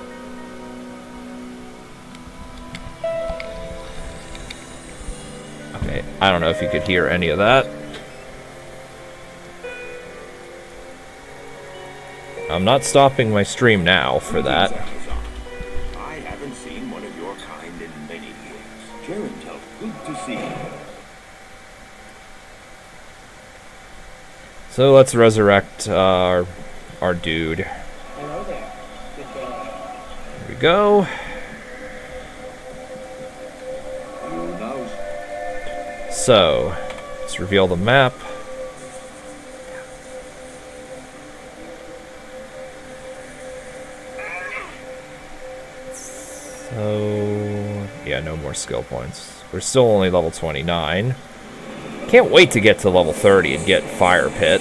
Okay, I don't know if you could hear any of that. I'm not stopping my stream now for that. I haven't seen one of your kind in many years. Gerentel, good to see you. So let's resurrect uh, our, our dude. Go. So, let's reveal the map. So, yeah, no more skill points. We're still only level 29. Can't wait to get to level 30 and get Fire Pit.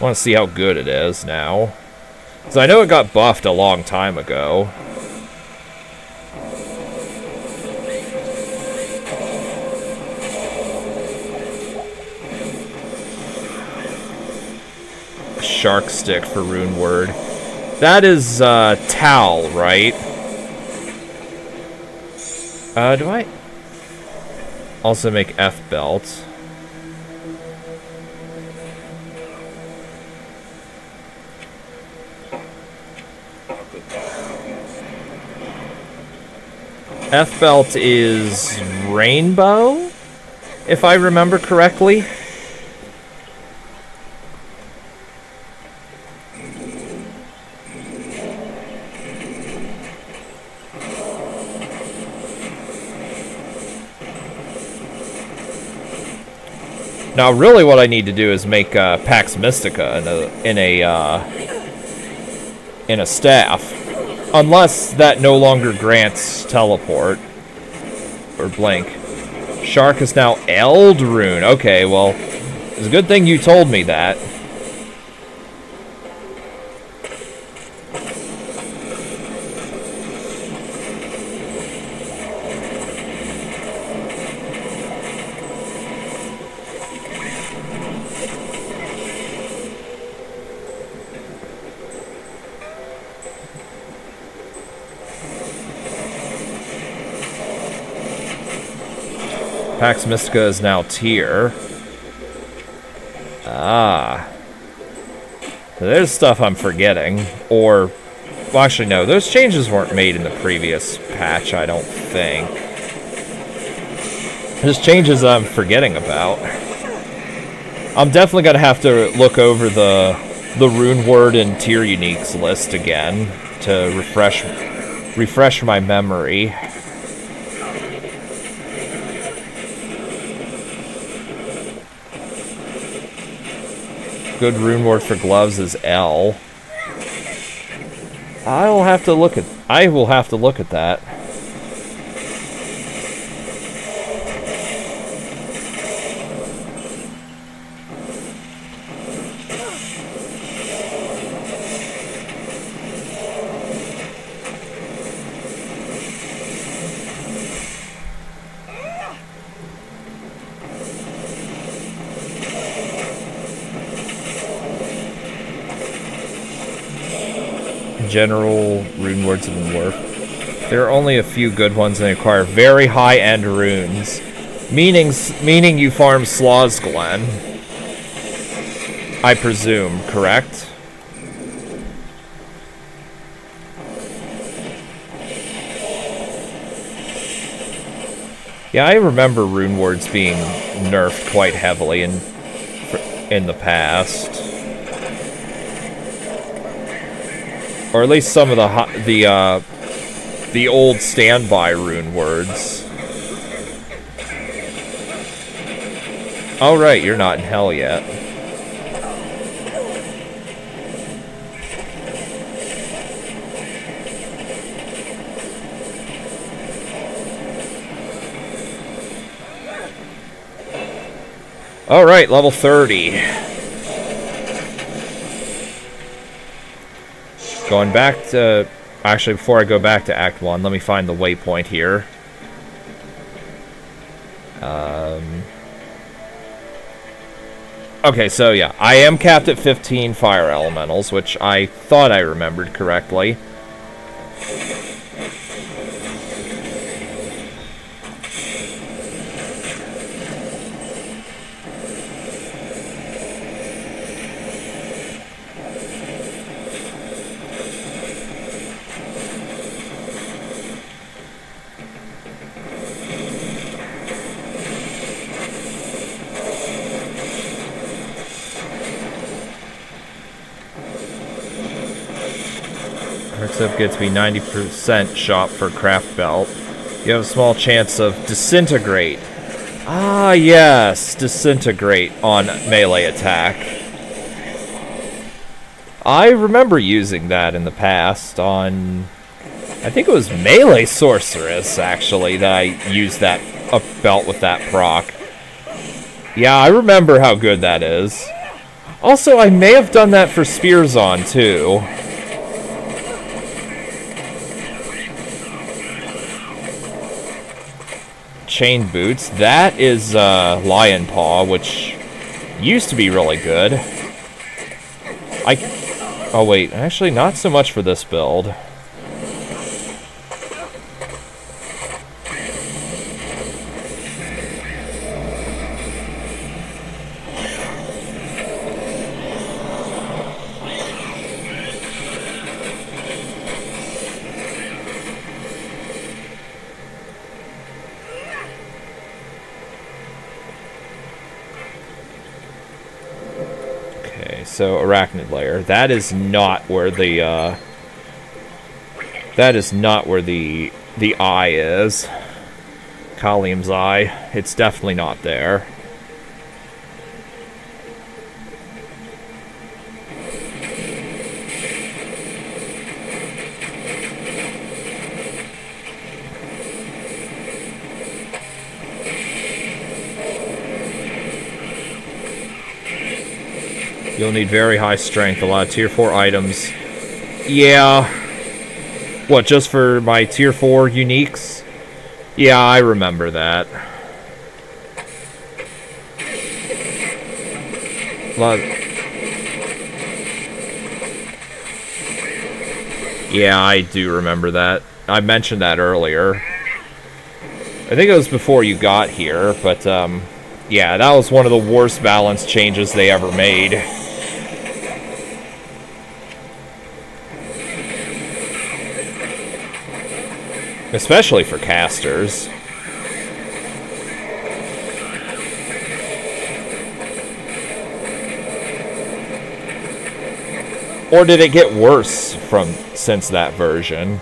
Want to see how good it is now. Because I know it got buffed a long time ago. Shark stick for rune word. That is uh, Tal, right? Uh, do I also make F belt? F belt is rainbow, if I remember correctly. Now, really, what I need to do is make uh, Pax Mystica in a in a uh, in a staff, unless that no longer grants teleport or blink. Shark is now Eldrune. Okay, well, it's a good thing you told me that. Pax Mystica is now tier. Ah. There's stuff I'm forgetting. Or, well, actually, no. Those changes weren't made in the previous patch, I don't think. There's changes I'm forgetting about. I'm definitely going to have to look over the the rune word and tier uniques list again to refresh refresh my memory. Good rune word for gloves is L. I will have to look at I will have to look at that. General rune words of Dwarf. There are only a few good ones and they require very high-end runes. Meaning, meaning you farm Slaw's Glen. I presume, correct? Yeah, I remember rune words being nerfed quite heavily in in the past. Or at least some of the the uh, the old standby rune words. Oh right, you're not in hell yet. All right, level 30. Going back to... Actually, before I go back to Act 1, let me find the waypoint here. Um... Okay, so yeah, I am capped at 15 fire elementals, which I thought I remembered correctly. Gets me 90% shot for craft belt. You have a small chance of disintegrate. Ah, yes, disintegrate on melee attack. I remember using that in the past on... I think it was Melee Sorceress, actually, that I used that a belt with that proc. Yeah, I remember how good that is. Also, I may have done that for Spearzon, too. Chain boots. That is uh, Lion Paw, which used to be really good. I... Oh, wait. Actually, not so much for this build. So Arachnid Lair. That is not where the uh, that is not where the the eye is. Khalim's eye. It's definitely not there. You'll need very high strength, a lot of tier 4 items. Yeah. What, just for my tier 4 uniques? Yeah, I remember that. Lot Yeah, I do remember that. I mentioned that earlier. I think it was before you got here, but, um... Yeah, that was one of the worst balance changes they ever made. Especially for casters. Or did it get worse from since that version?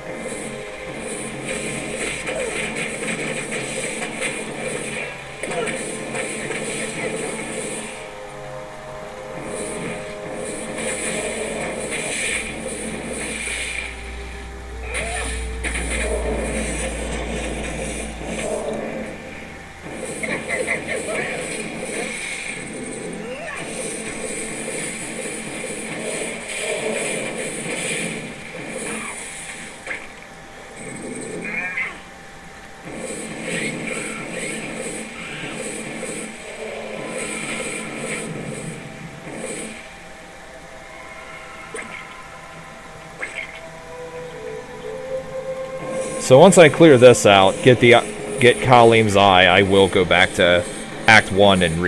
So once I clear this out, get the get Khalim's eye, I will go back to Act 1 and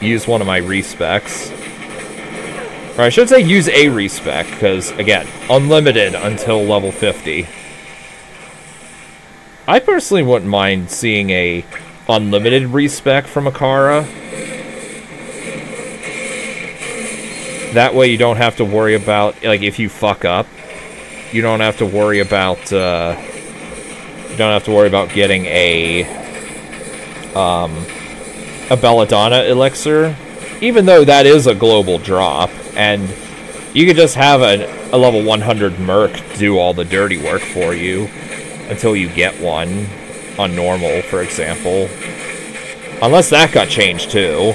use one of my respecs. Or I should say use a respec, because, again, unlimited until level 50. I personally wouldn't mind seeing a unlimited respec from Akara. That way you don't have to worry about, like, if you fuck up, you don't have to worry about, uh, you don't have to worry about getting a um, a Belladonna elixir, even though that is a global drop, and you could just have a, a level 100 Merc do all the dirty work for you until you get one on normal, for example. Unless that got changed too.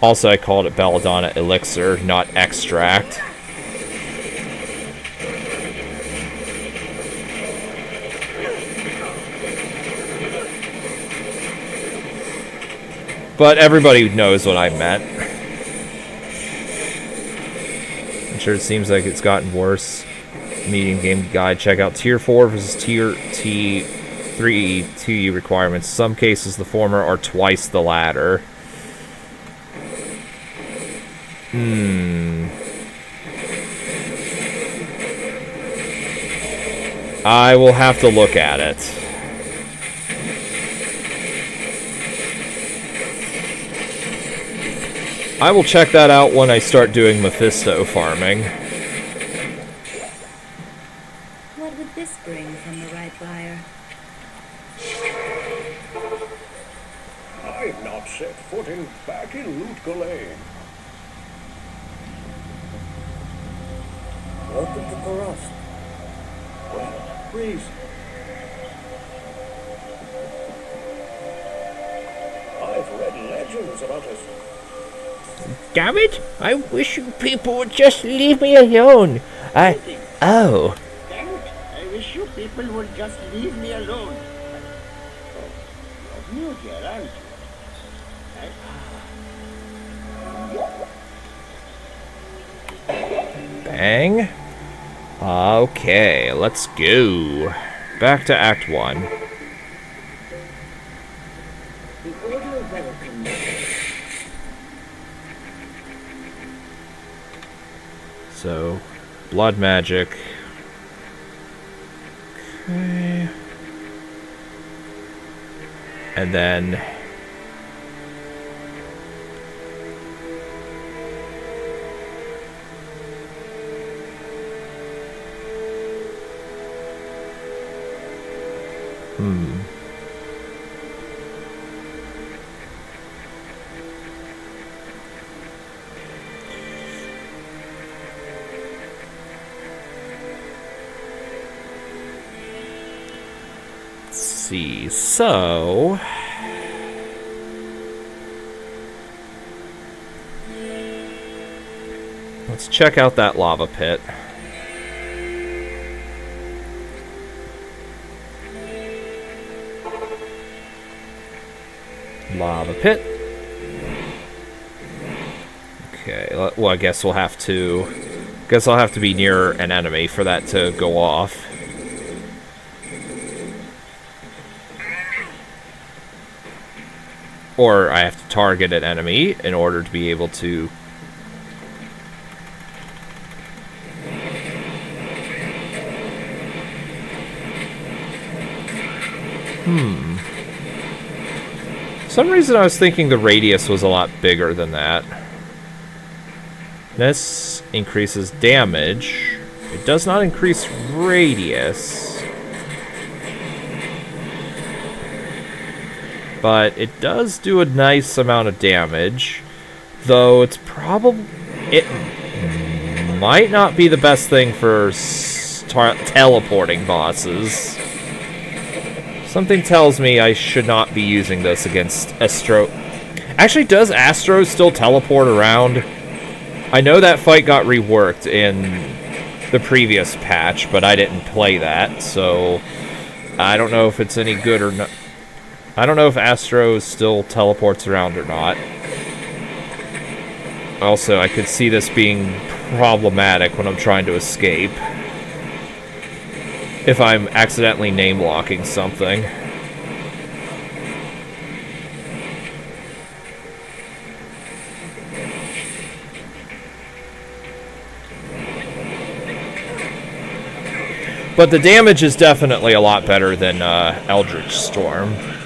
Also, I called it Belladonna Elixir, not Extract. But everybody knows what I meant. I'm sure it seems like it's gotten worse. Median game guide. Check out Tier 4 versus Tier T 3 TU requirements. Some cases the former are twice the latter. Hmm. I will have to look at it. I will check that out when I start doing Mephisto farming. Would just leave me alone. I. Oh. Damn it! I wish you people would just leave me alone. You're new here, aren't you? Bang. Okay, let's go. Back to Act 1. Blood magic. Okay. And then... Hmm. So, let's check out that lava pit. Lava pit. Okay, well, I guess we'll have to. I Guess I'll have to be near an enemy for that to go off. Or I have to target an enemy in order to be able to. Hmm. For some reason I was thinking the radius was a lot bigger than that. This increases damage. It does not increase radius. But it does do a nice amount of damage. Though it's probably... It might not be the best thing for teleporting bosses. Something tells me I should not be using this against Astro. Actually, does Astro still teleport around? I know that fight got reworked in the previous patch, but I didn't play that, so I don't know if it's any good or not. I don't know if Astro still teleports around or not. Also, I could see this being problematic when I'm trying to escape. If I'm accidentally name locking something. But the damage is definitely a lot better than uh, Eldritch Storm.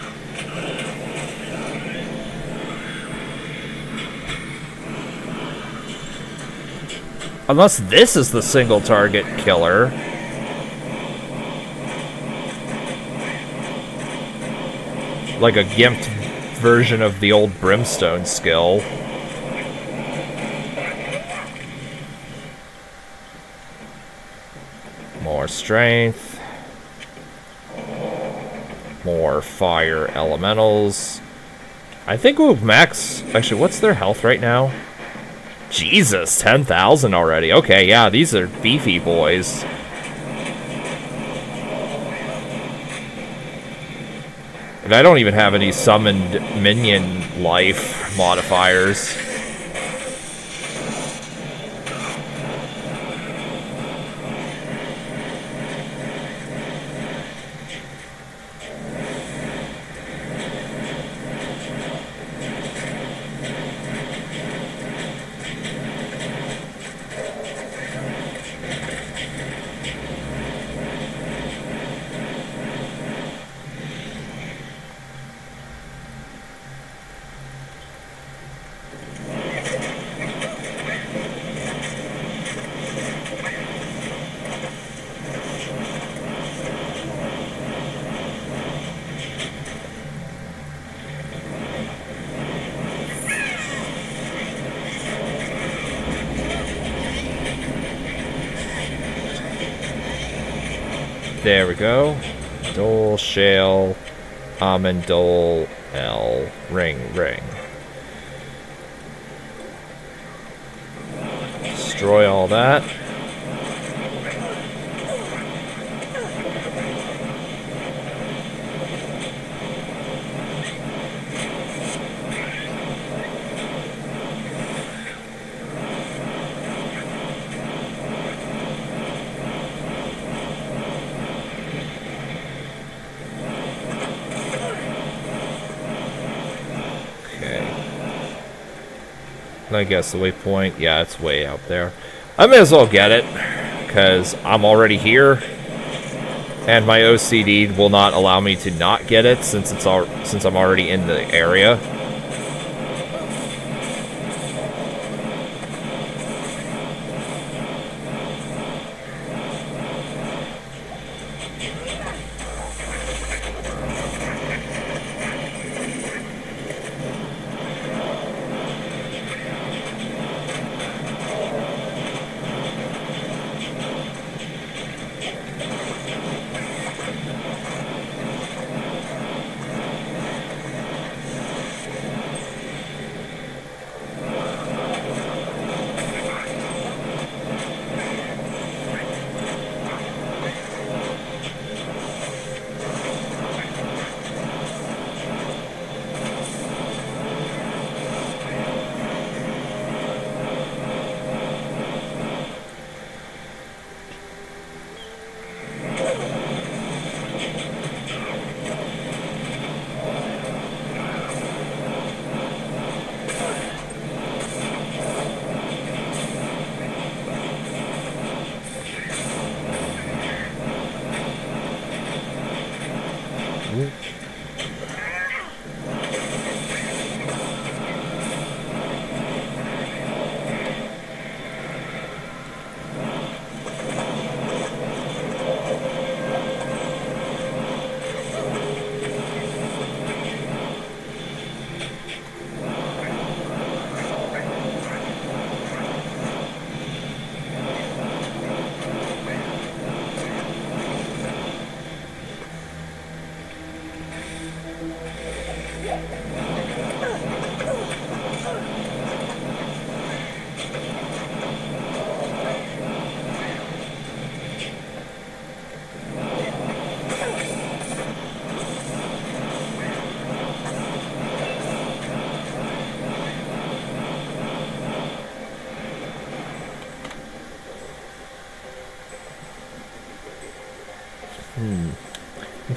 Unless this is the single target killer. Like a gimped version of the old Brimstone skill. More strength. More fire elementals. I think we'll max. Actually, what's their health right now? Jesus, 10,000 already. Okay, yeah, these are beefy boys. And I don't even have any summoned minion life modifiers. There we go. Dol, Shael, almond, Dol, L, ring, ring. Destroy all that. Okay. I guess the waypoint, yeah, it's way out there. I may as well get it, because I'm already here, and my OCD will not allow me to not get it since it's all since I'm already in the area.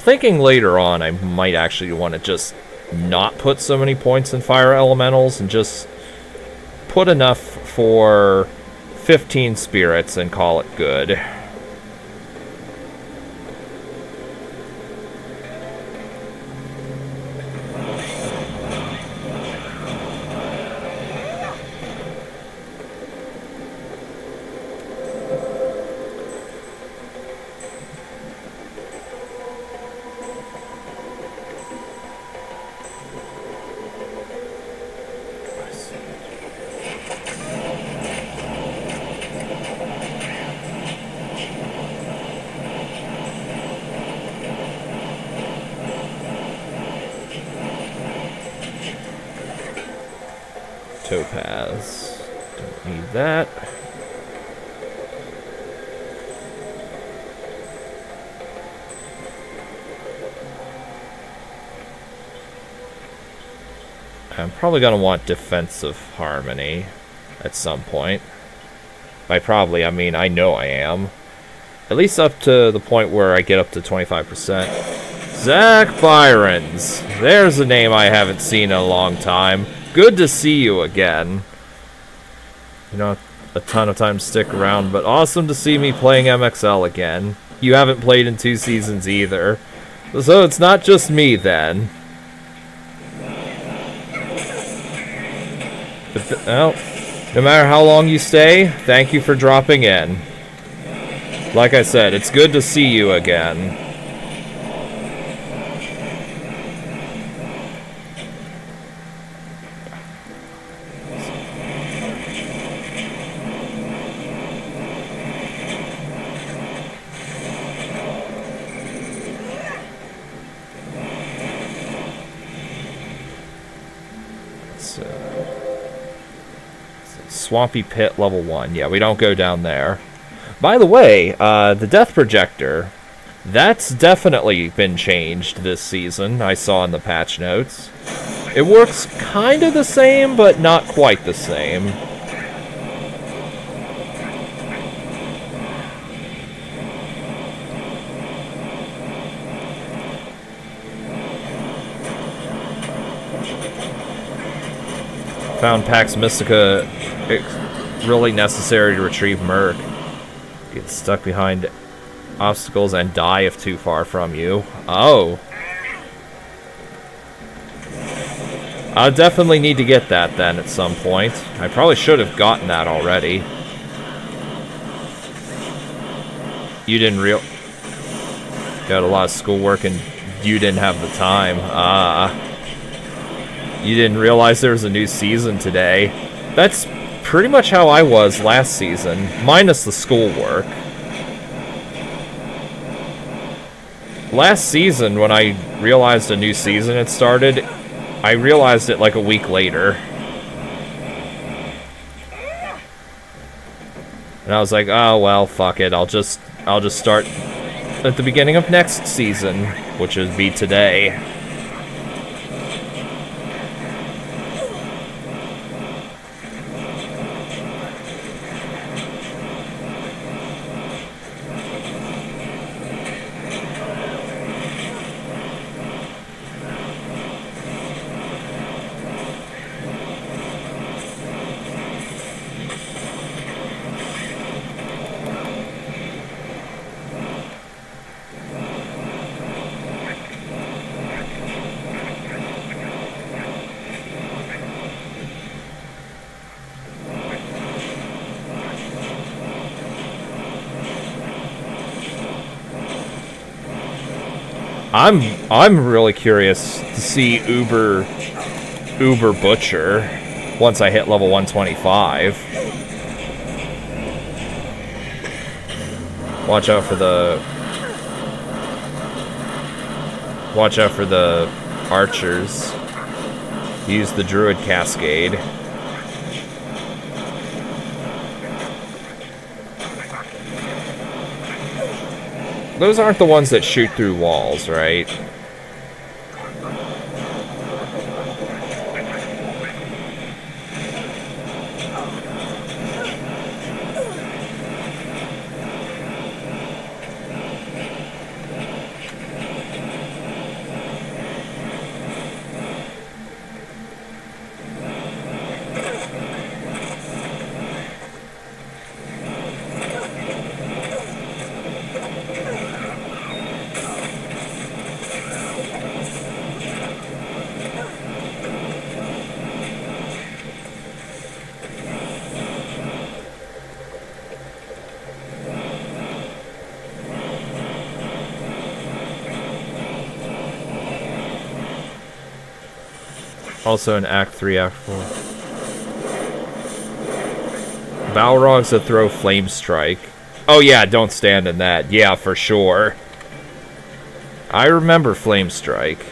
Thinking later on I might actually want to just not put so many points in fire elementals and just put enough for 15 spirits and call it good. Topaz. Don't need that. I'm probably going to want defensive harmony at some point. By probably, I mean I know I am. At least up to the point where I get up to 25%. Zach Byrons. There's a name I haven't seen in a long time. Good to see you again. You know, a ton of time to stick around, but awesome to see me playing MXL again. You haven't played in two seasons either. So it's not just me then. But well, no matter how long you stay, thank you for dropping in. Like I said, it's good to see you again. Swampy Pit level 1. Yeah, we don't go down there. By the way, uh, the Death Projector, that's definitely been changed this season, I saw in the patch notes. It works kind of the same, but not quite the same. Found Pax Mystica really necessary to retrieve Merc. Get stuck behind obstacles and die if too far from you. Oh. I definitely need to get that then at some point. I probably should have gotten that already. You didn't real got a lot of schoolwork and you didn't have the time. Ah. You didn't realize there was a new season today. That's pretty much how I was last season, minus the schoolwork. Last season, when I realized a new season had started, I realized it like a week later. And I was like, oh well, fuck it. I'll just I'll just start at the beginning of next season, which would be today. I'm really curious to see Uber Uber Butcher once I hit level 125. Watch out for the Watch out for the archers. Use the druid cascade. Those aren't the ones that shoot through walls, right? Also in Act 3, Act 4. Balrogs that throw Flame Strike. Oh yeah, don't stand in that. Yeah, for sure. I remember Flame Strike.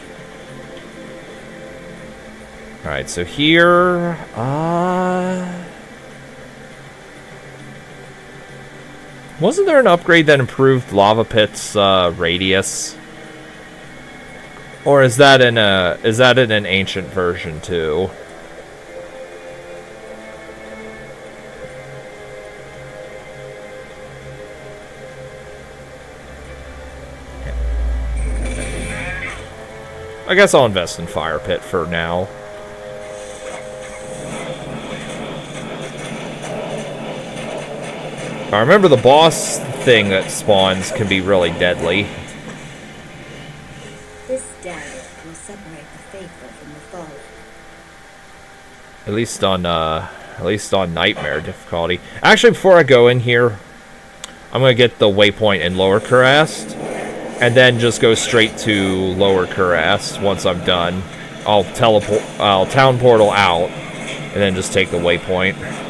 Alright, so here... Uh... Wasn't there an upgrade that improved Lava Pit's uh, radius? Or is that in a is that in an ancient version too? I guess I'll invest in Fire Pit for now. I remember the boss thing that spawns can be really deadly. This dagger will separate the faithful from the foe. At least on uh at least on nightmare difficulty. Actually before I go in here, I'm gonna get the waypoint in lower Kurast. And then just go straight to lower Kurast once I'm done. I'll teleport I'll town portal out and then just take the waypoint.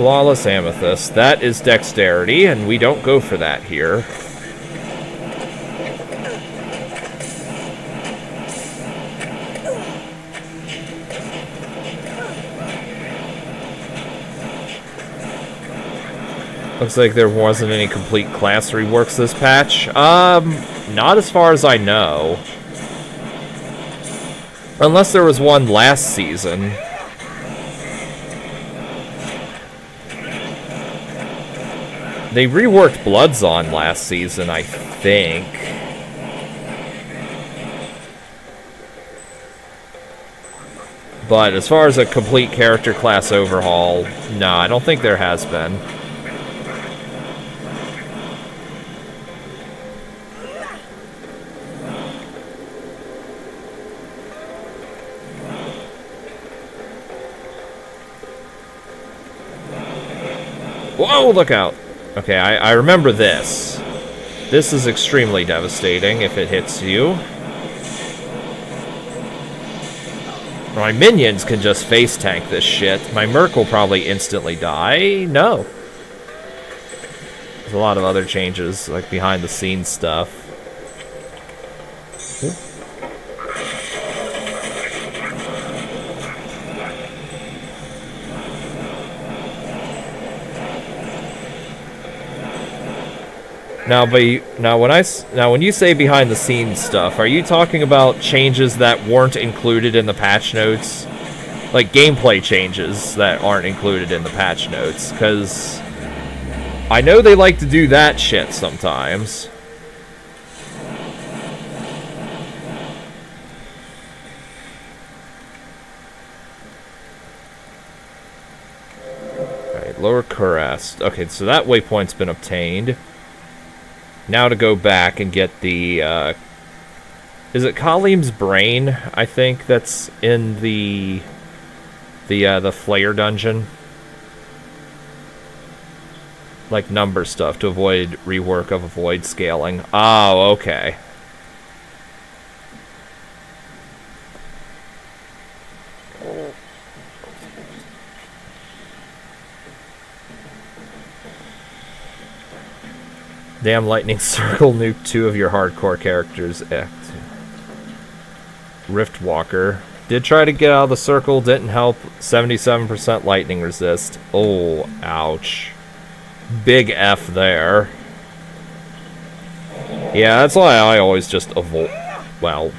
Flawless Amethyst. That is dexterity, and we don't go for that here. Looks like there wasn't any complete class reworks this patch. Um, not as far as I know. Unless there was one last season. They reworked Bloodzon last season, I think. But as far as a complete character class overhaul, no, I don't think there has been. Whoa, look out. Okay, I, I remember this. This is extremely devastating if it hits you. My minions can just face tank this shit. My Merc will probably instantly die. No. There's a lot of other changes, like behind the scenes stuff. Now, but now when I now when you say behind the scenes stuff, are you talking about changes that weren't included in the patch notes, like gameplay changes that aren't included in the patch notes? Because I know they like to do that shit sometimes. Alright, lower Kurast. Okay, so that waypoint's been obtained. Now to go back and get the, uh, is it Khalim's brain? I think that's in the, the, uh, the Flayer dungeon. Like number stuff to avoid rework of avoid scaling. Oh, okay. Damn lightning circle nuked two of your hardcore characters. Eh. Act. Riftwalker. Did try to get out of the circle, didn't help. 77% lightning resist. Oh, ouch. Big F there. Yeah, that's why I always just avoid. Well.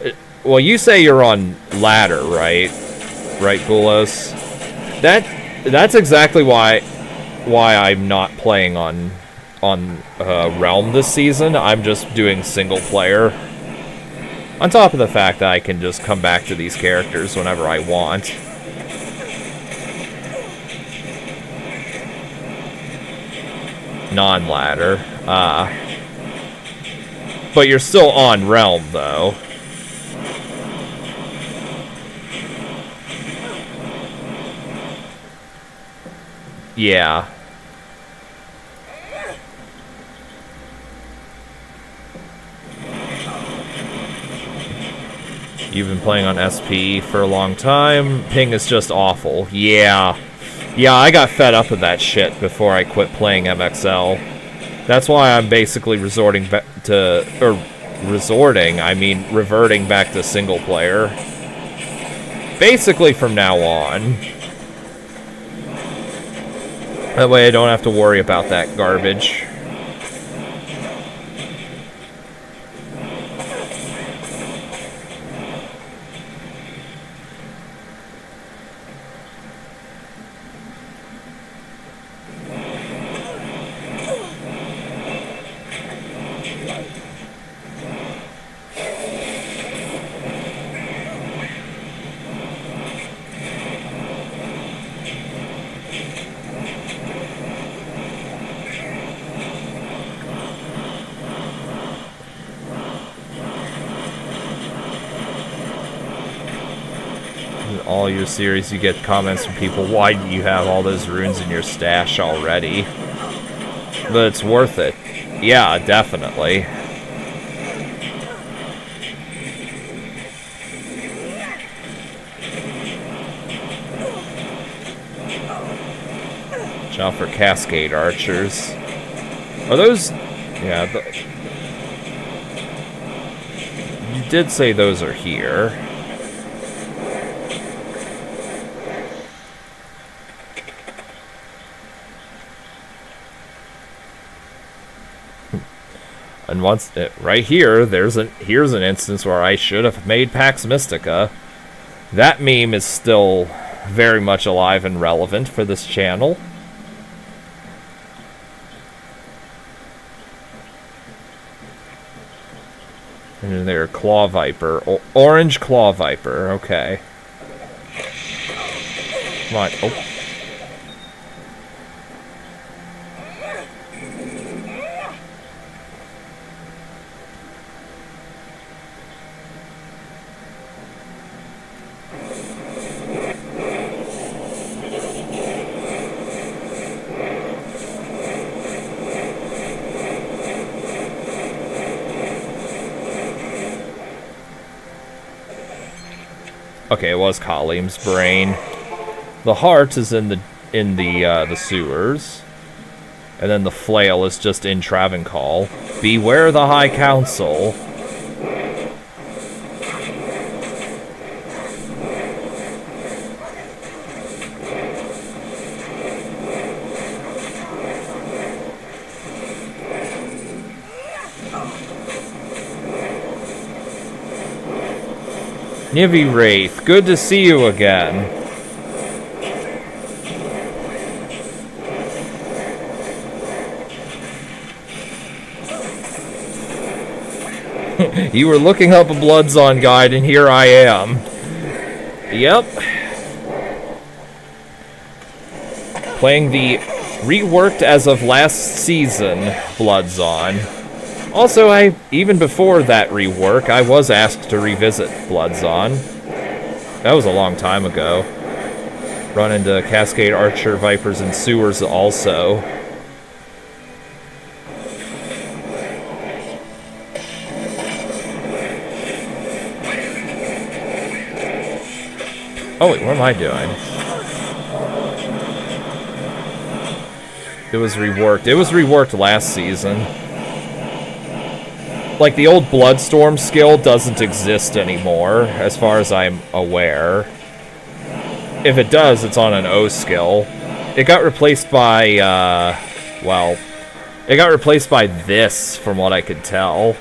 Eh, well, you say you're on ladder, right? Right, Gulos? That that's exactly why why I'm not playing on on uh, Realm this season. I'm just doing single player. On top of the fact that I can just come back to these characters whenever I want. Non-ladder. Uh, but you're still on Realm, though. Yeah. You've been playing on SP for a long time. Ping is just awful. Yeah. Yeah, I got fed up with that shit before I quit playing MXL. That's why I'm basically resorting back to... Or, resorting, I mean reverting back to single player. Basically from now on. That way I don't have to worry about that garbage. In all your series, you get comments from people, why do you have all those runes in your stash already? But it's worth it. Yeah, definitely. Watch out for Cascade Archers. Are those... Yeah, the... You did say those are here. Uh, right here, there's an here's an instance where I should have made Pax Mystica. That meme is still very much alive and relevant for this channel. And there, Claw Viper. O orange Claw Viper, okay. Come on. Oh. Okay, it was Khalim's brain. The heart is in the in the uh, the sewers, and then the flail is just in Travincal. Beware the High Council. Nivi Wraith, good to see you again. you were looking up a Bloodzon guide, and here I am. Yep. Playing the reworked as of last season Bloodzon. Also, I even before that rework, I was asked to revisit Bloodzon. That was a long time ago. Run into Cascade Archer Vipers and Sewers also. Oh wait, what am I doing? It was reworked. It was reworked last season. Like, the old Bloodstorm skill doesn't exist anymore, as far as I'm aware. If it does, it's on an O skill. It got replaced by, uh, well, it got replaced by this, from what I could tell.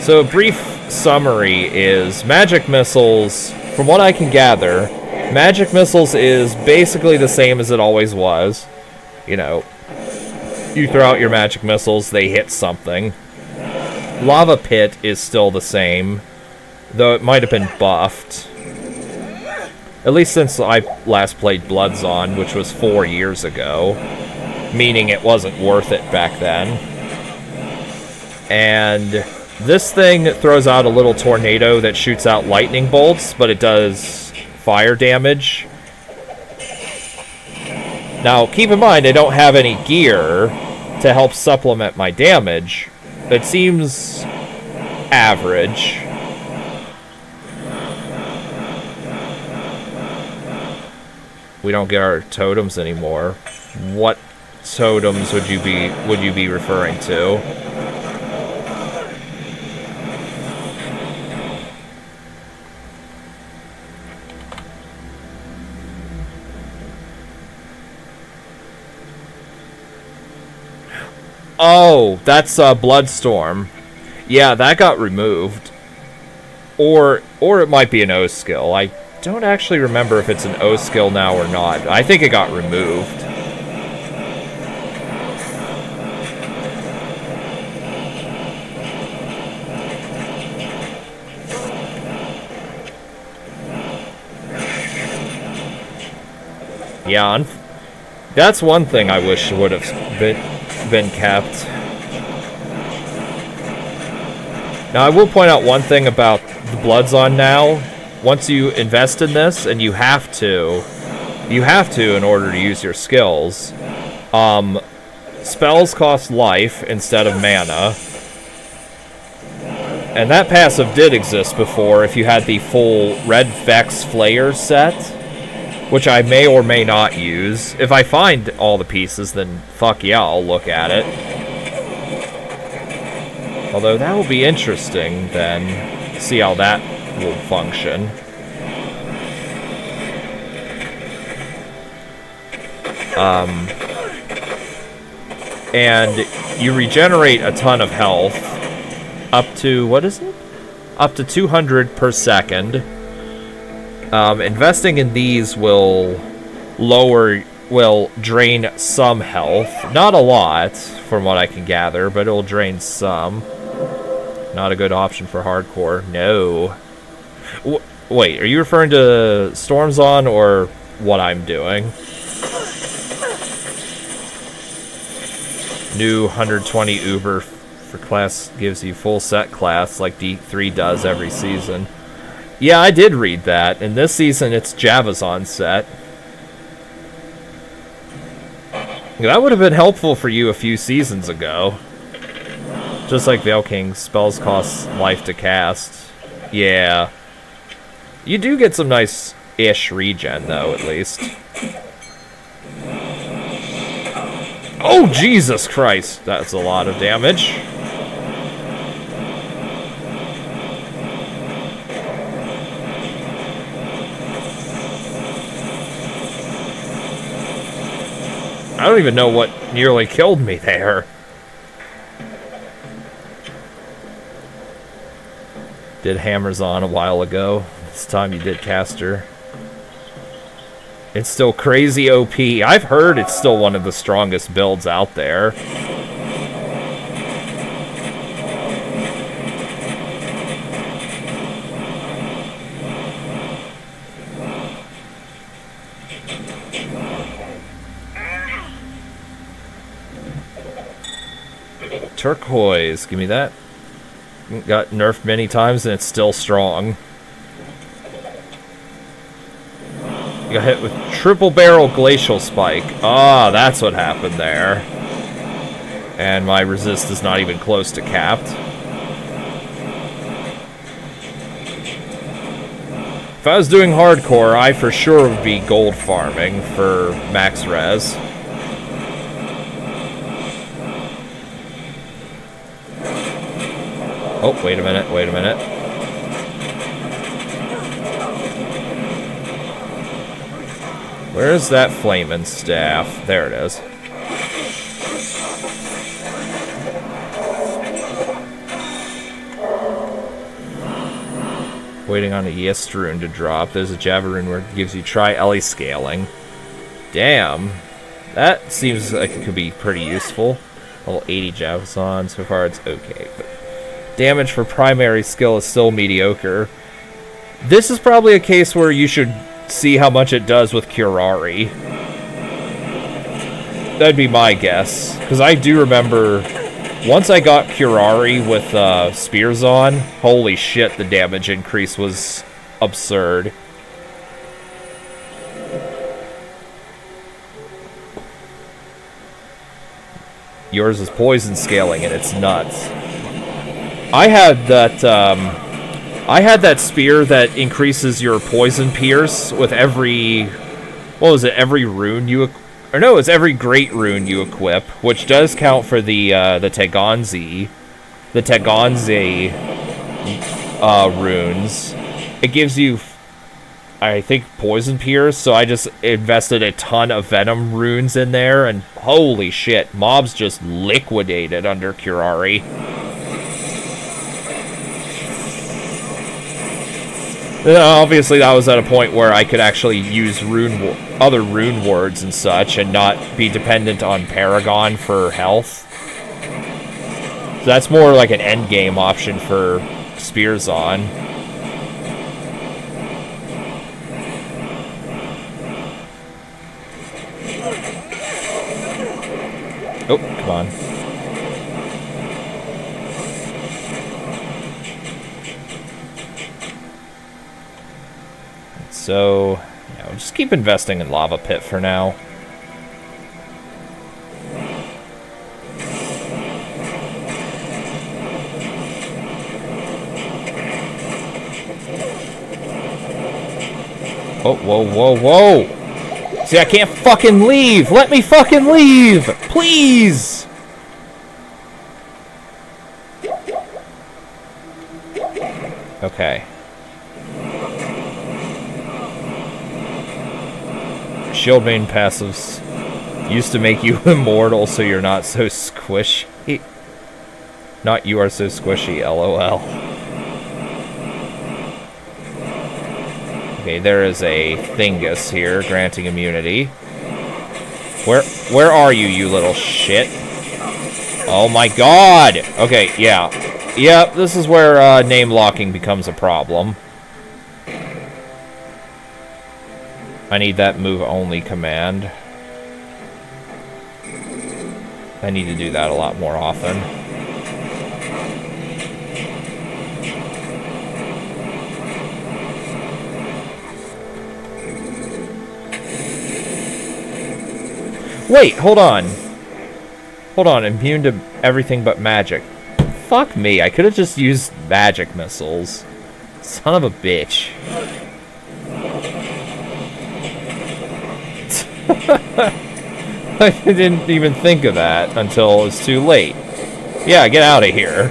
So, a brief summary is Magic Missiles, from what I can gather, Magic Missiles is basically the same as it always was. You know, you throw out your Magic Missiles, they hit something. Lava Pit is still the same, though it might have been buffed. At least since I last played Bloodzon, which was four years ago. Meaning it wasn't worth it back then. And This thing throws out a little tornado that shoots out lightning bolts, but it does fire damage. Now, keep in mind, I don't have any gear to help supplement my damage. It seems average. We don't get our totems anymore. What totems would you be would you be referring to? Oh, that's uh, Bloodstorm. Yeah, that got removed. Or or it might be an O skill. I don't actually remember if it's an O skill now or not. I think it got removed. Yeah, that's one thing I wish would have been been kept. Now, I will point out one thing about the Bloodzon now. Once you invest in this, and you have to, you have to in order to use your skills, um, spells cost life instead of mana. And that passive did exist before if you had the full Red Vex Flayer set which I may or may not use. If I find all the pieces, then fuck yeah, I'll look at it. Although that will be interesting, then, see how that will function. Um, and you regenerate a ton of health up to, what is it? Up to 200 per second. Um, investing in these will lower, will drain some health. Not a lot, from what I can gather, but it'll drain some. Not a good option for hardcore. No. W wait, are you referring to Storm's-On or what I'm doing? New 120 Uber for class gives you full set class like D3 does every season. Yeah, I did read that. And this season, it's Javazon set. That would have been helpful for you a few seasons ago. Just like Veil King, spells cost life to cast. Yeah. You do get some nice-ish regen, though, at least. Oh, Jesus Christ! That's a lot of damage. I don't even know what nearly killed me there. Did hammers on a while ago. This time you did caster. It's still crazy OP. I've heard it's still one of the strongest builds out there. Turquoise, give me that. Got nerfed many times and it's still strong. You got hit with triple barrel glacial spike. Ah, that's what happened there. And my resist is not even close to capped. If I was doing hardcore, I for sure would be gold farming for max res. Oh, wait a minute, wait a minute. Where's that flaming staff? There it is. Waiting on a Yes rune to drop. There's a Java rune where it gives you try Ellie scaling. Damn. That seems like it could be pretty useful. Level 80 Javazon. So far it's okay. But damage for primary skill is still mediocre. This is probably a case where you should see how much it does with Curari. That'd be my guess. Because I do remember once I got Curari with uh, Spearazon, holy shit, the damage increase was absurd. Yours is poison scaling and it's nuts. I had that um, I had that spear that increases your poison pierce with every what was it? Every rune you or no, it's every great rune you equip, which does count for the uh, the Tegonzi, the Tegonzi uh, runes. It gives you, I think, poison pierce. So I just invested a ton of venom runes in there, and holy shit, mobs just liquidated under Curari. Obviously, that was at a point where I could actually use rune, other rune words and such, and not be dependent on Paragon for health. So that's more like an end game option for Spearazon. Oh, come on. So, just keep investing in Lava Pit for now. Oh, whoa, whoa, whoa! See, I can't fucking leave! Let me fucking leave! Please! Okay. Shield main passives used to make you immortal so you're not so squishy. Not you are so squishy, lol. Okay, there is a Thingus here granting immunity. Where where are you, you little shit? Oh my god! Okay, yeah. Yep, this is where uh, name locking becomes a problem. I need that move only command. I need to do that a lot more often. Wait, hold on. Hold on, immune to everything but magic. Fuck me, I could have just used magic missiles. Son of a bitch. I didn't even think of that until it was too late. Yeah, get out of here.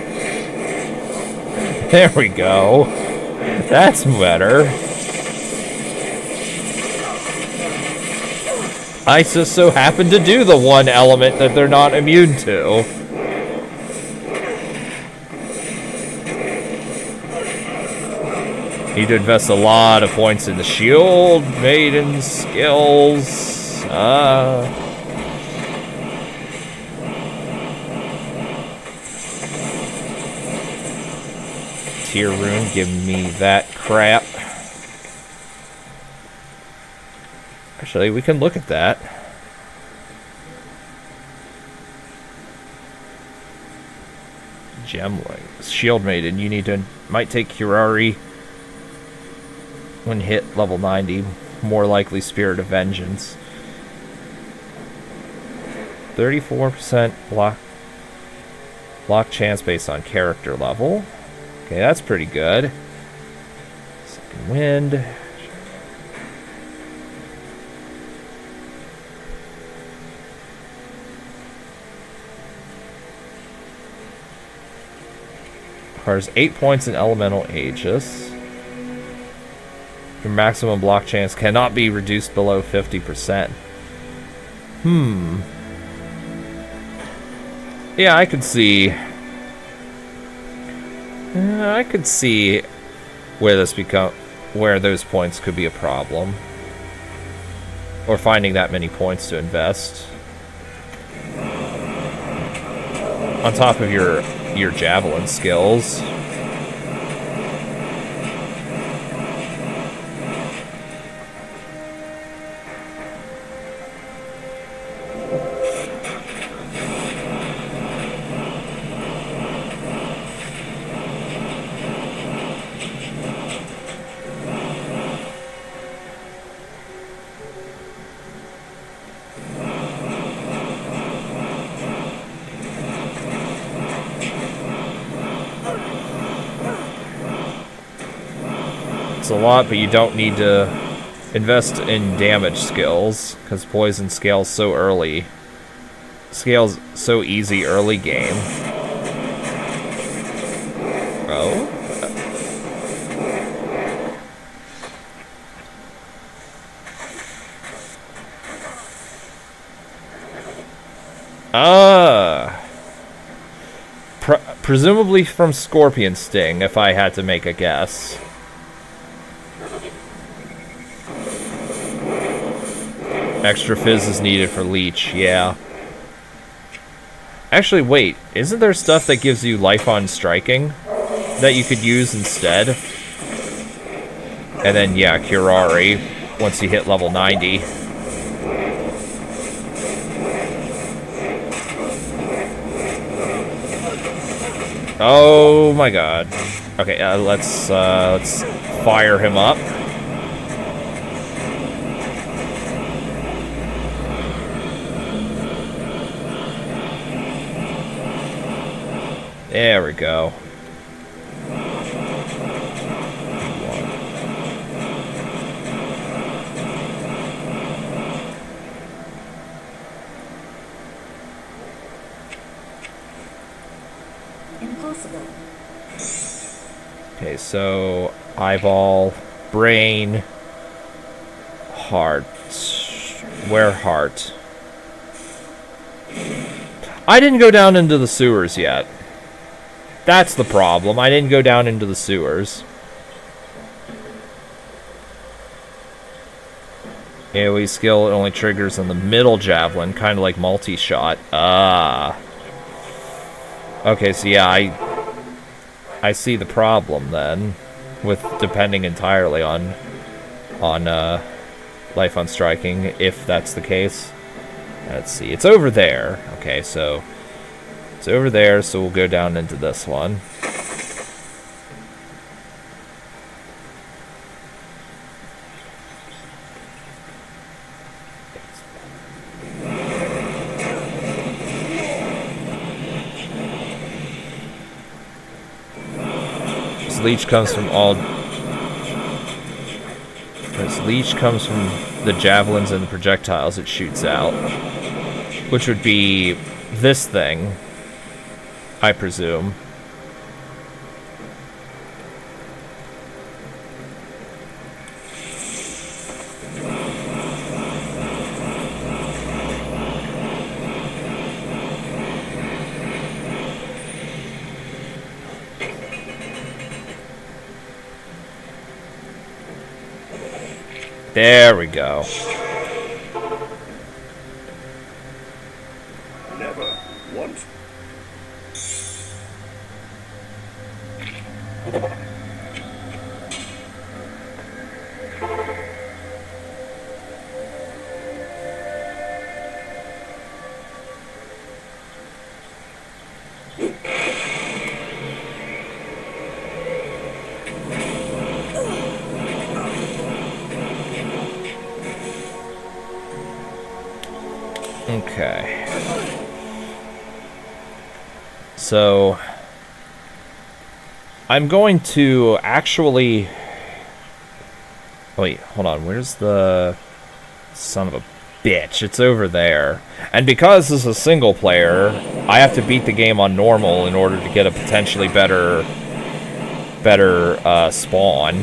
There we go. That's better. I just so happen to do the one element that they're not immune to. Need to invest a lot of points in the shield, maiden skills. Uh, Tir rune, give me that crap. Actually, we can look at that. Gemlings. Shield Maiden, you need to might take Curari when hit level 90. More likely Spirit of Vengeance. 34% block block chance based on character level. Okay, that's pretty good. Second wind. Requires 8 points in Elemental Aegis. Your maximum block chance cannot be reduced below 50%. Hmm. Yeah, I could see... Uh, I could see where this become... Where those points could be a problem. Or finding that many points to invest. On top of your your javelin skills. A lot, but you don't need to invest in damage skills, because poison scales so early. Scales so easy early game. Oh? Ah. Pre presumably from Scorpion Sting, if I had to make a guess. Extra fizz is needed for Leech, yeah. Actually, wait, isn't there stuff that gives you life on striking that you could use instead? And then, yeah, Curari, once you hit level 90. Oh my god. Okay, uh, let's uh, let's fire him up. There we go. Impossible. Okay, so eyeball, brain, heart. Where heart? I didn't go down into the sewers yet. That's the problem. I didn't go down into the sewers. AoE skill it only triggers in the middle javelin, kind of like multi-shot. Ah. Okay, so yeah, I I see the problem then, with depending entirely on on uh, life on striking, if that's the case. Let's see, it's over there. Okay, so it's over there, so we'll go down into this one. This leech comes from all. This leech comes from the javelins and the projectiles it shoots out, which would be this thing, I presume. There we go. So I'm going to actually Wait, hold on. Where's the son of a bitch? It's over there. And because this is a single player, I have to beat the game on normal in order to get a potentially better better uh, spawn.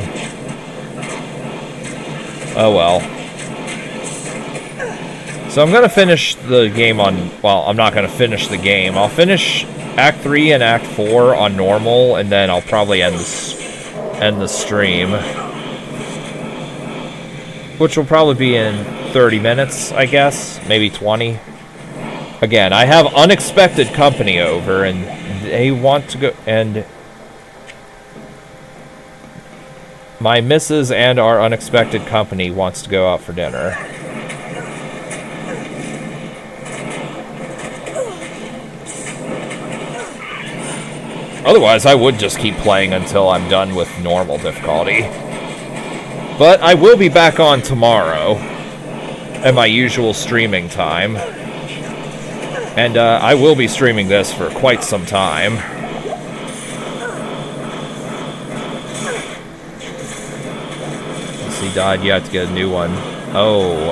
Oh well. So I'm going to finish the game on... Well, I'm not going to finish the game. I'll finish Act 3 and Act 4 on normal, and then I'll probably end the, end the stream. Which will probably be in 30 minutes, I guess. Maybe 20. Again, I have unexpected company over, and they want to go... And... My missus and our unexpected company wants to go out for dinner. Otherwise, I would just keep playing until I'm done with normal difficulty. But I will be back on tomorrow at my usual streaming time. And uh, I will be streaming this for quite some time. PC died, you have to get a new one. Oh.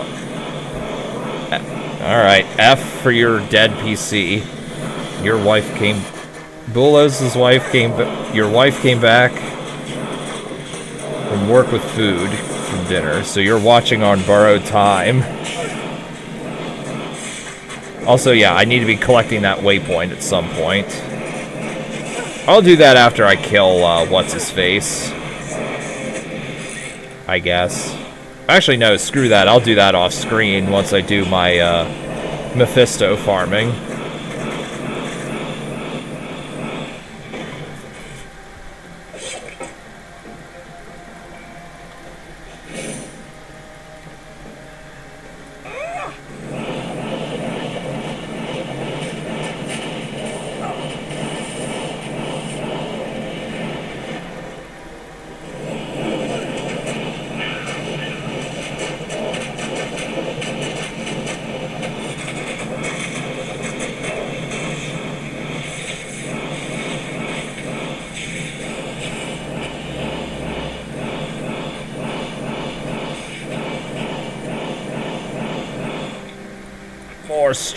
Alright, F for your dead PC. Your wife came... Bulos' wife came... Your wife came back from work with food from dinner, so you're watching on borrowed time. Also, yeah, I need to be collecting that waypoint at some point. I'll do that after I kill, uh, what's-his-face. I guess. Actually, no, screw that. I'll do that off screen once I do my, uh, Mephisto farming.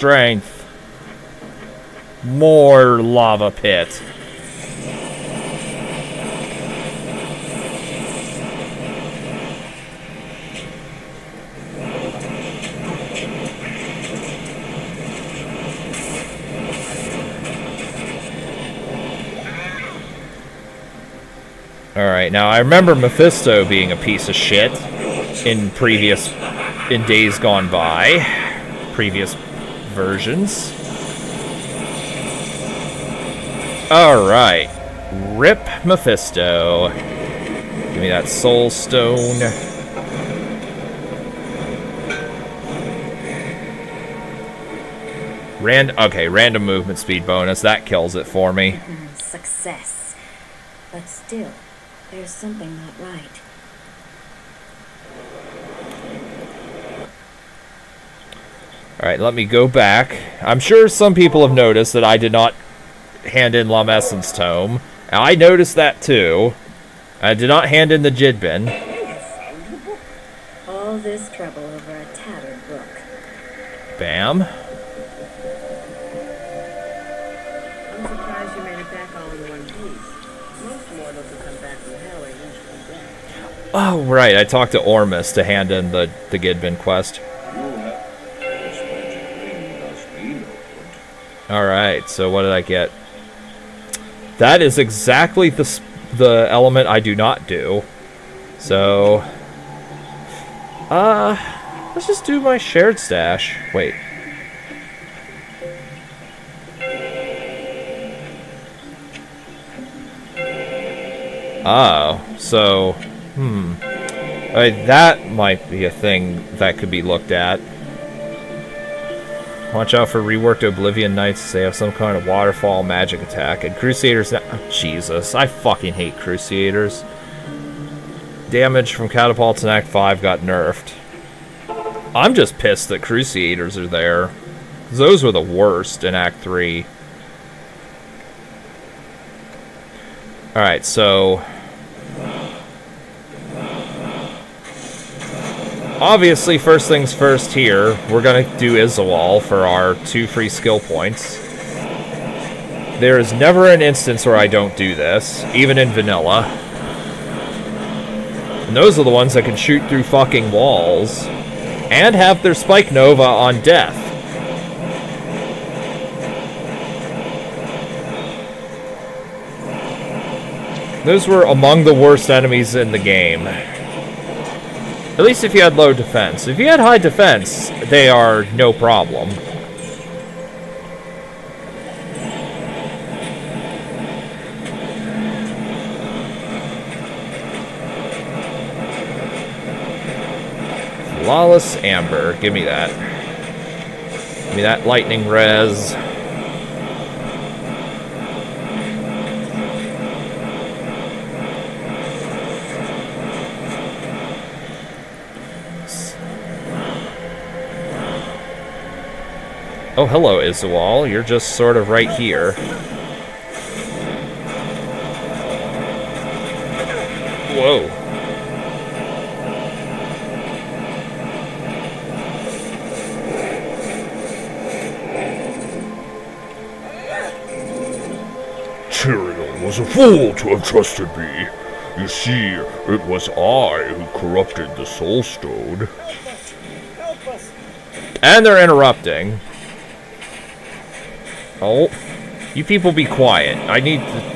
Strength. More lava pit. Alright, now I remember Mephisto being a piece of shit in previous in days gone by previous versions. Alright. Rip Mephisto. Give me that soul stone. Rand okay, random movement speed bonus. That kills it for me. Success. But still, there's something not right. Alright, let me go back. I'm sure some people have noticed that I did not hand in Lam Esen's tome. I noticed that too. I did not hand in the Gidbinn. All this trouble over a tattered book. Bam. I'm surprised you made it back all in one piece. Most mortals who come back from hell are usually dead. Oh, right. I talked to Ormus to hand in the, the Gidbinn quest. Good. Alright, so what did I get? That is exactly the, the element I do not do. So... Uh... Let's just do my shared stash. Wait. Oh, so... Hmm. Alright, that might be a thing that could be looked at. Watch out for reworked Oblivion Knights. They have some kind of waterfall magic attack. And Crusaders. Oh, Jesus, I fucking hate Crusaders. Damage from catapults in Act 5 got nerfed. I'm just pissed that Crusaders are there. Those were the worst in Act 3. Alright, so. Obviously, first things first here, we're going to do Izual for our two free skill points. There is never an instance where I don't do this, even in vanilla. And those are the ones that can shoot through fucking walls and have their Spike Nova on death. Those were among the worst enemies in the game. At least if you had low defense. If you had high defense, they are no problem. Flawless Amber. Give me that. Give me that lightning res. Oh, hello, Izual. You're just sort of right here. Whoa. Tyrael was a fool to have trusted me. You see, it was I who corrupted the Soul Stone. Help us. Help us. And they're interrupting. Oh. You people be quiet. I need to...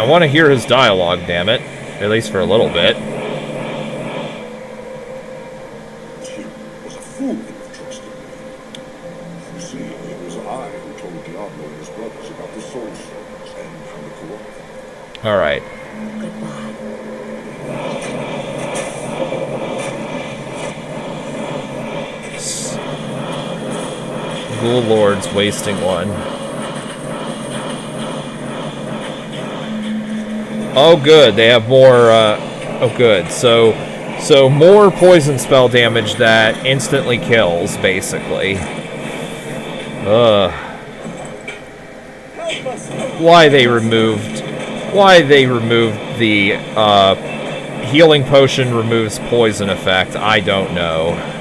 I want to hear his dialogue, damn it. At least for a little bit. He was a fool to have trusted me. You see, it was I who told Diablo and his brothers about the Soul Stones and how to corrupt them. Alright. Goodbye. Ghoul Lord's wasting one. Oh, good. They have more. Uh, oh, good. So, so more poison spell damage that instantly kills, basically. Ugh. Why they removed? Why they removed the uh, healing potion removes poison effect? I don't know.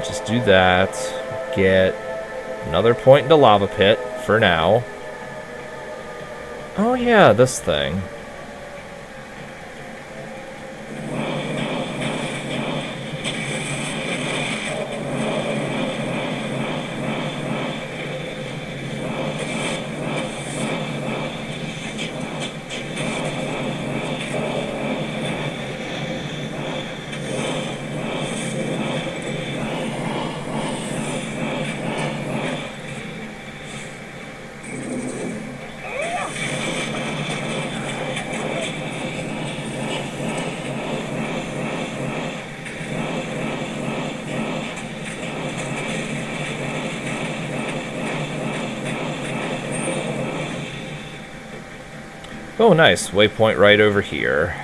We'll just do that. Get another point into Lava Pit for now. Oh yeah, this thing. Nice. Waypoint right over here.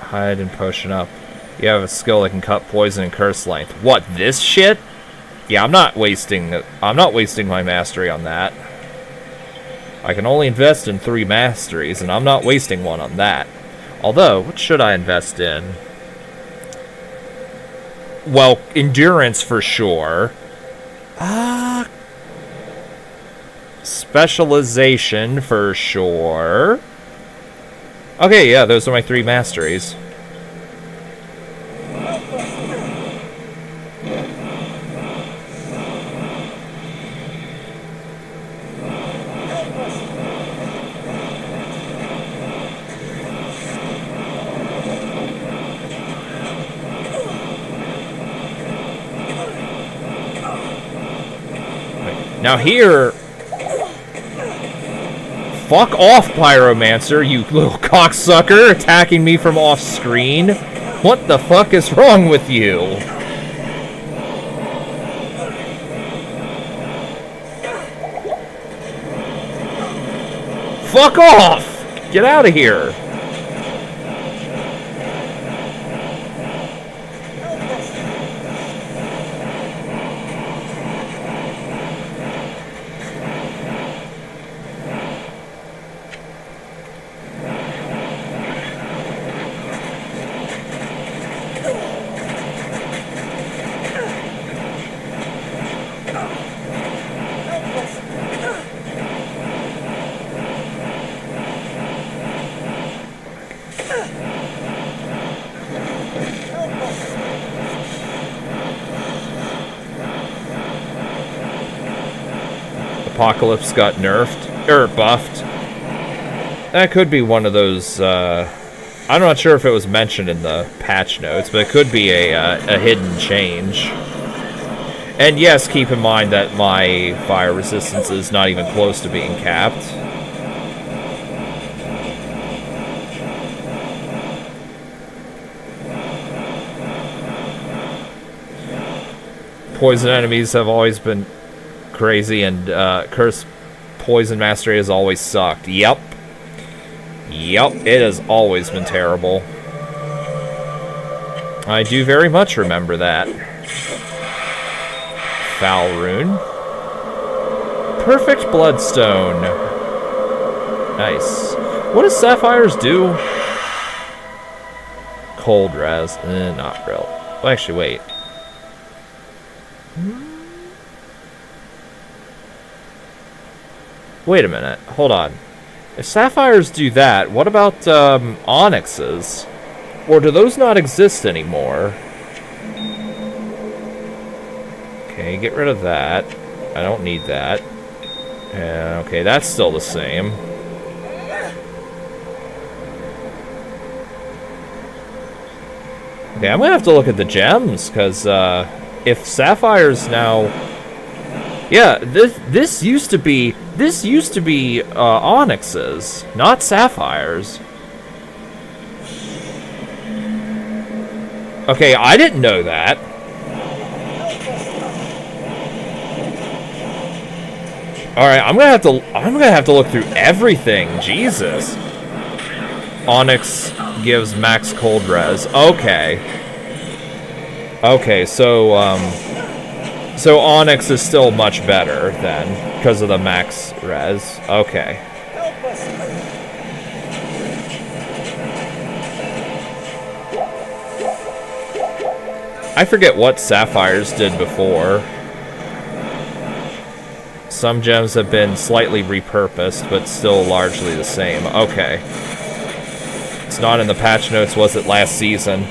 Hide and potion up. You have a skill that can cut poison and curse length. What, this shit? Yeah, I'm not wasting I'm not wasting my mastery on that. I can only invest in three masteries, and I'm not wasting one on that. Although, what should I invest in? Well, endurance for sure. Specialization for sure. Okay, yeah, those are my three masteries. Now here... Fuck off, Pyromancer, you little cocksucker, attacking me from off screen. What the fuck is wrong with you? Fuck off! Get out of here! Apocalypse got nerfed or buffed. That could be one of those. Uh, I'm not sure if it was mentioned in the patch notes, but it could be a uh, a hidden change. And yes, keep in mind that my fire resistance is not even close to being capped. Poison enemies have always been crazy, and uh, Curse Poison Mastery has always sucked. Yep. Yep, it has always been terrible. I do very much remember that. Fal Rune. Perfect Bloodstone. Nice. What does sapphires do? Cold res. Eh, not real. Well, actually, wait. Wait a minute. Hold on. If sapphires do that, what about um, onyxes? Or do those not exist anymore? Okay, get rid of that. I don't need that. Yeah, okay, that's still the same. Okay, I'm gonna have to look at the gems, because uh, if sapphires now... Yeah, this this used to be this used to be uh, onyxes, not sapphires. Okay, I didn't know that. All right, I'm gonna have to. I'm gonna have to look through everything. Jesus. Onyx gives max cold res. Okay. Okay, so um, so Onyx is still much better then because of the max res. Okay. I forget what sapphires did before. Some gems have been slightly repurposed, but still largely the same. Okay. It's not in the patch notes, was it last season?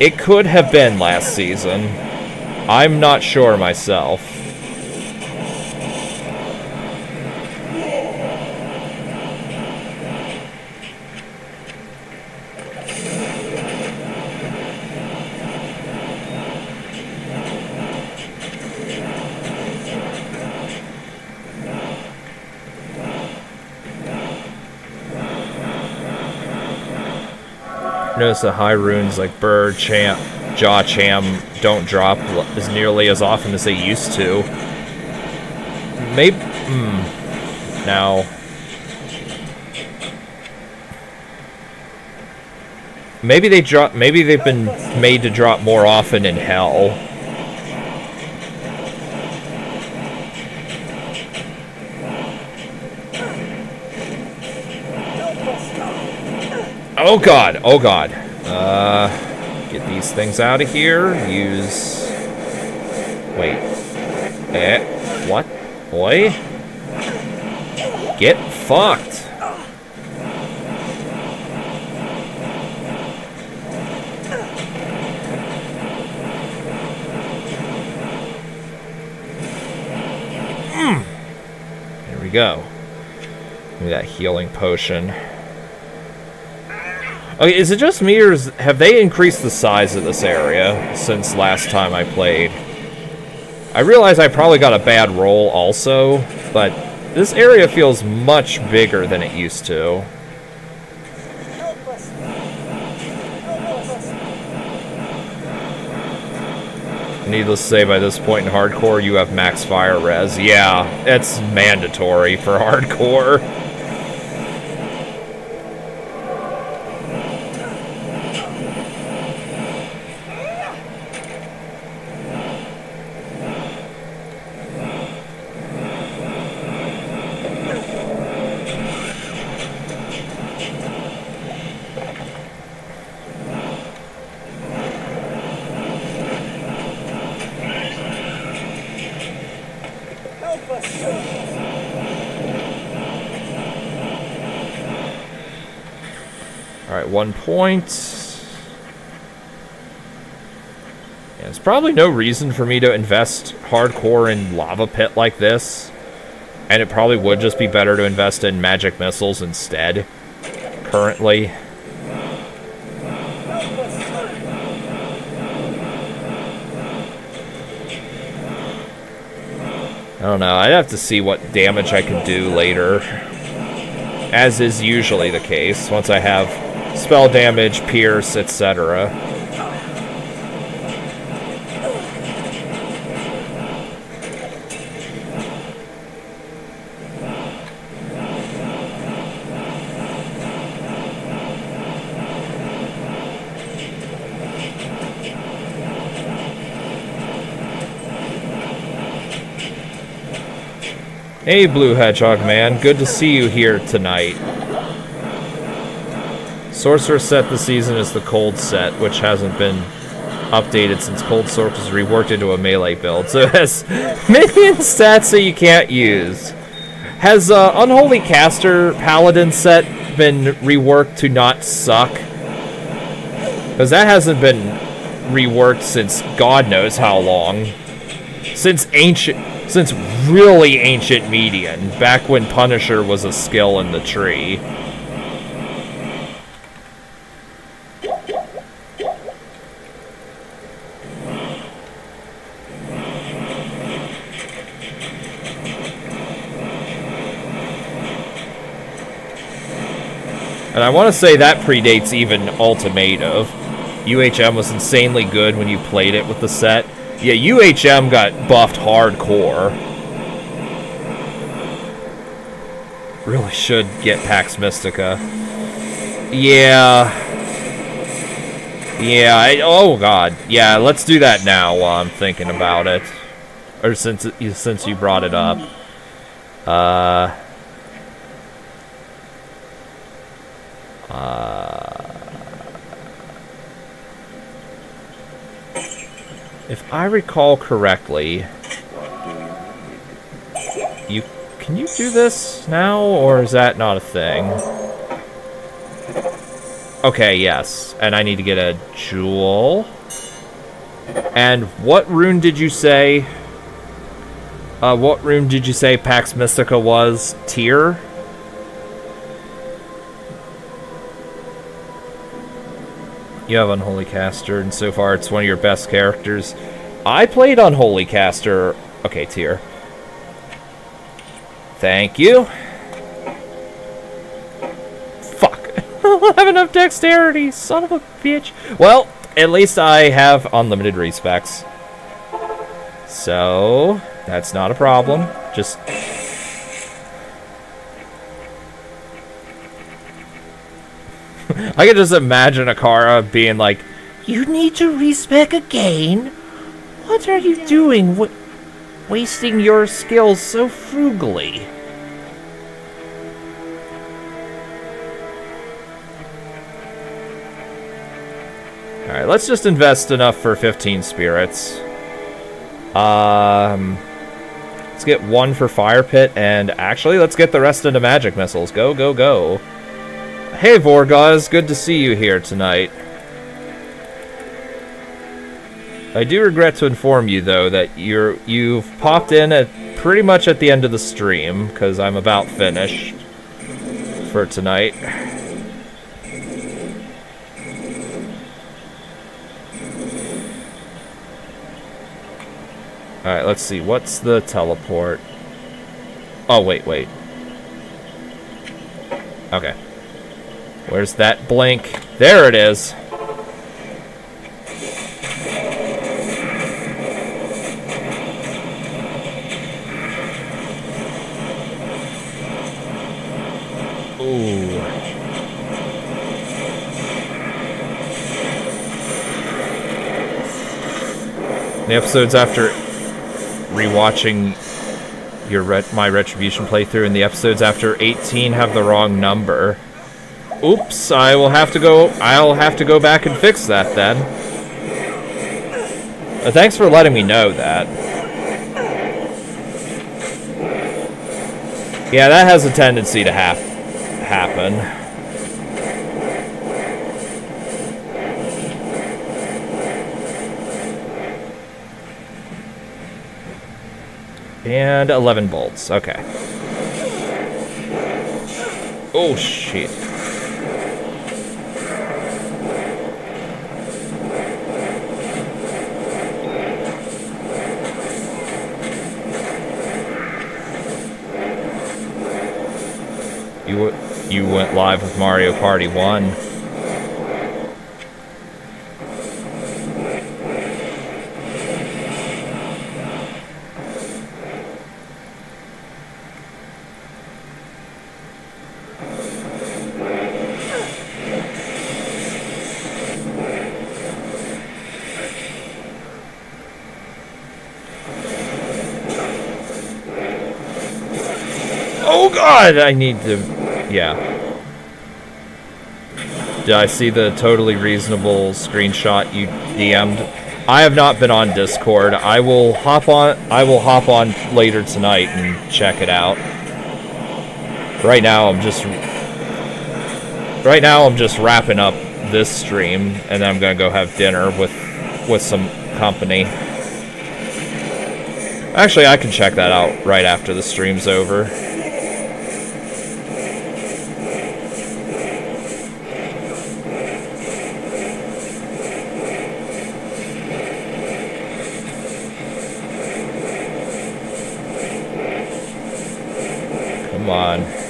It could have been last season. I'm not sure myself. Notice the high runes like Bird, Cham, Jah Cham don't drop as nearly as often as they used to. Maybe. Hmm. Now. Maybe they drop. Maybe they've been made to drop more often in Hell. Oh god, oh god. Uh, get these things out of here. Use. Wait. Eh. What? Boy? Get fucked. Mm. There we go. Give me that healing potion. Okay, is it just me, or is, have they increased the size of this area since last time I played? I realize I probably got a bad roll also, but this area feels much bigger than it used to. Needless to say, by this point in hardcore, you have max fire res. Yeah, it's mandatory for hardcore. Alright, one point. Yeah, there's probably no reason for me to invest hardcore in Lava Pit like this. And it probably would just be better to invest in Magic Missiles instead. Currently. I don't know. I'd have to see what damage I can do later. As is usually the case, once I have spell damage, pierce, etc. Hey, Blue Hedgehog Man. Good to see you here tonight. Sorceress set this season is the cold set, which hasn't been updated since Cold Sword was reworked into a melee build. So it has minion stats that you can't use. Has uh, Unholy Caster Paladin set been reworked to not suck? Because that hasn't been reworked since God knows how long. Since ancient, since really ancient Median, back when Punisher was a skill in the tree. And I want to say that predates even Ultimative. UHM was insanely good when you played it with the set. Yeah, UHM got buffed hardcore. Really should get Pax Mystica. Yeah. Yeah, I, oh god. Yeah, let's do that now while I'm thinking about it. Or since since you brought it up. Uh... Uh, if I recall correctly, you can you do this now, or is that not a thing? Okay, yes, and I need to get a jewel. And what rune did you say? Uh, what rune did you say Pax Mystica was? Tir? You have Unholy Caster, and so far it's one of your best characters. I played Unholy Caster. Okay, Tir. Thank you. Fuck. I don't have enough dexterity, son of a bitch. Well, at least I have unlimited respecs. So, that's not a problem. Just I can just imagine Akara being like, You need to respec again? What are you doing? Wa wasting your skills so frugally? Alright, let's just invest enough for 15 spirits. Um, let's get one for Fire Pit, and actually, let's get the rest into Magic Missiles. Go, go, go. Hey Vorgaz, good to see you here tonight. I do regret to inform you though that you're you've popped in at pretty much at the end of the stream because I'm about finished for tonight. Alright, let's see. What's the teleport? Oh, wait, wait. Okay. Where's that blink? There it is. The episodes after rewatching your my retribution playthrough and the episodes after 18 have the wrong number. Oops, I will have to go I'll have to go back and fix that then. Uh, thanks for letting me know that. Yeah, that has a tendency to hap happen. And 11 volts. Okay. Oh, shit. You you went live with Mario Party 1. Oh god, I need to yeah. Did I see the totally reasonable screenshot you DM'd? I have not been on Discord. I will hop on. I will hop on later tonight and check it out. Right now, I'm just. Right now, I'm just wrapping up this stream, and then I'm gonna go have dinner with with some company. Actually, I can check that out right after the stream's over. Come on.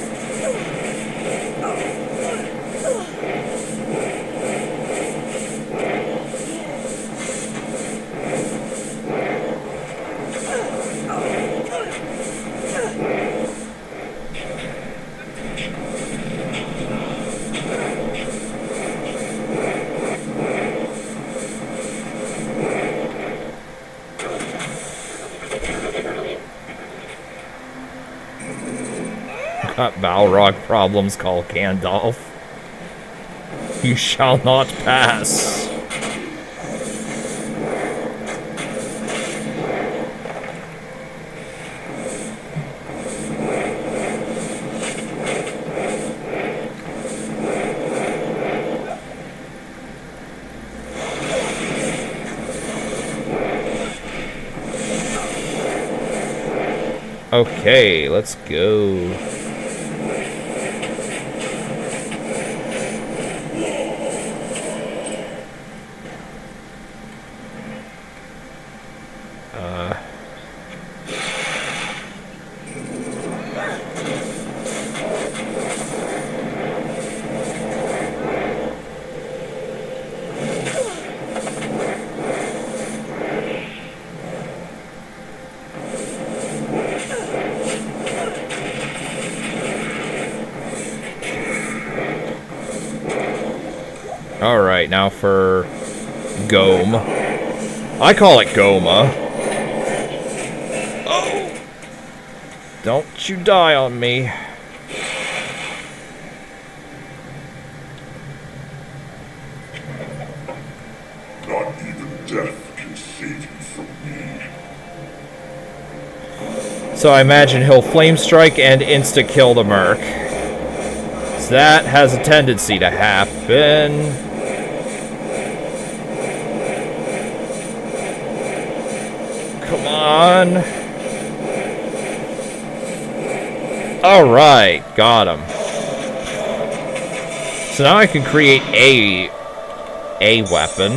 Got Balrog problems, call Gandalf. You shall not pass. Okay, let's go. Uh, Alright, now for Gome. I call it Goma. Oh! Don't you die on me. Not even death can save you from me. So I imagine he'll Flame Strike and insta kill the Merc. So that has a tendency to happen. On. Alright, got him. So now I can create a a weapon.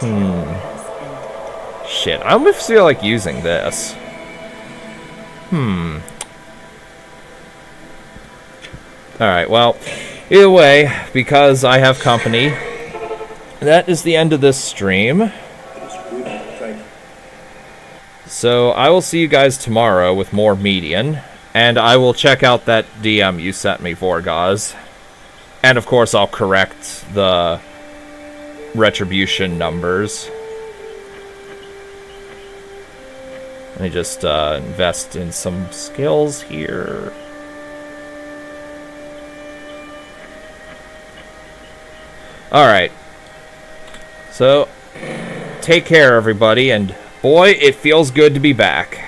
Hmm. Shit, I almost feel like using this. Hmm. Alright, well, either way, because I have company, that is the end of this stream. So I will see you guys tomorrow with more median, and I will check out that DM you sent me for, Gauze. And of course, I'll correct the retribution numbers. Let me just uh, invest in some skills here. Alright. So, take care, everybody, and boy, it feels good to be back.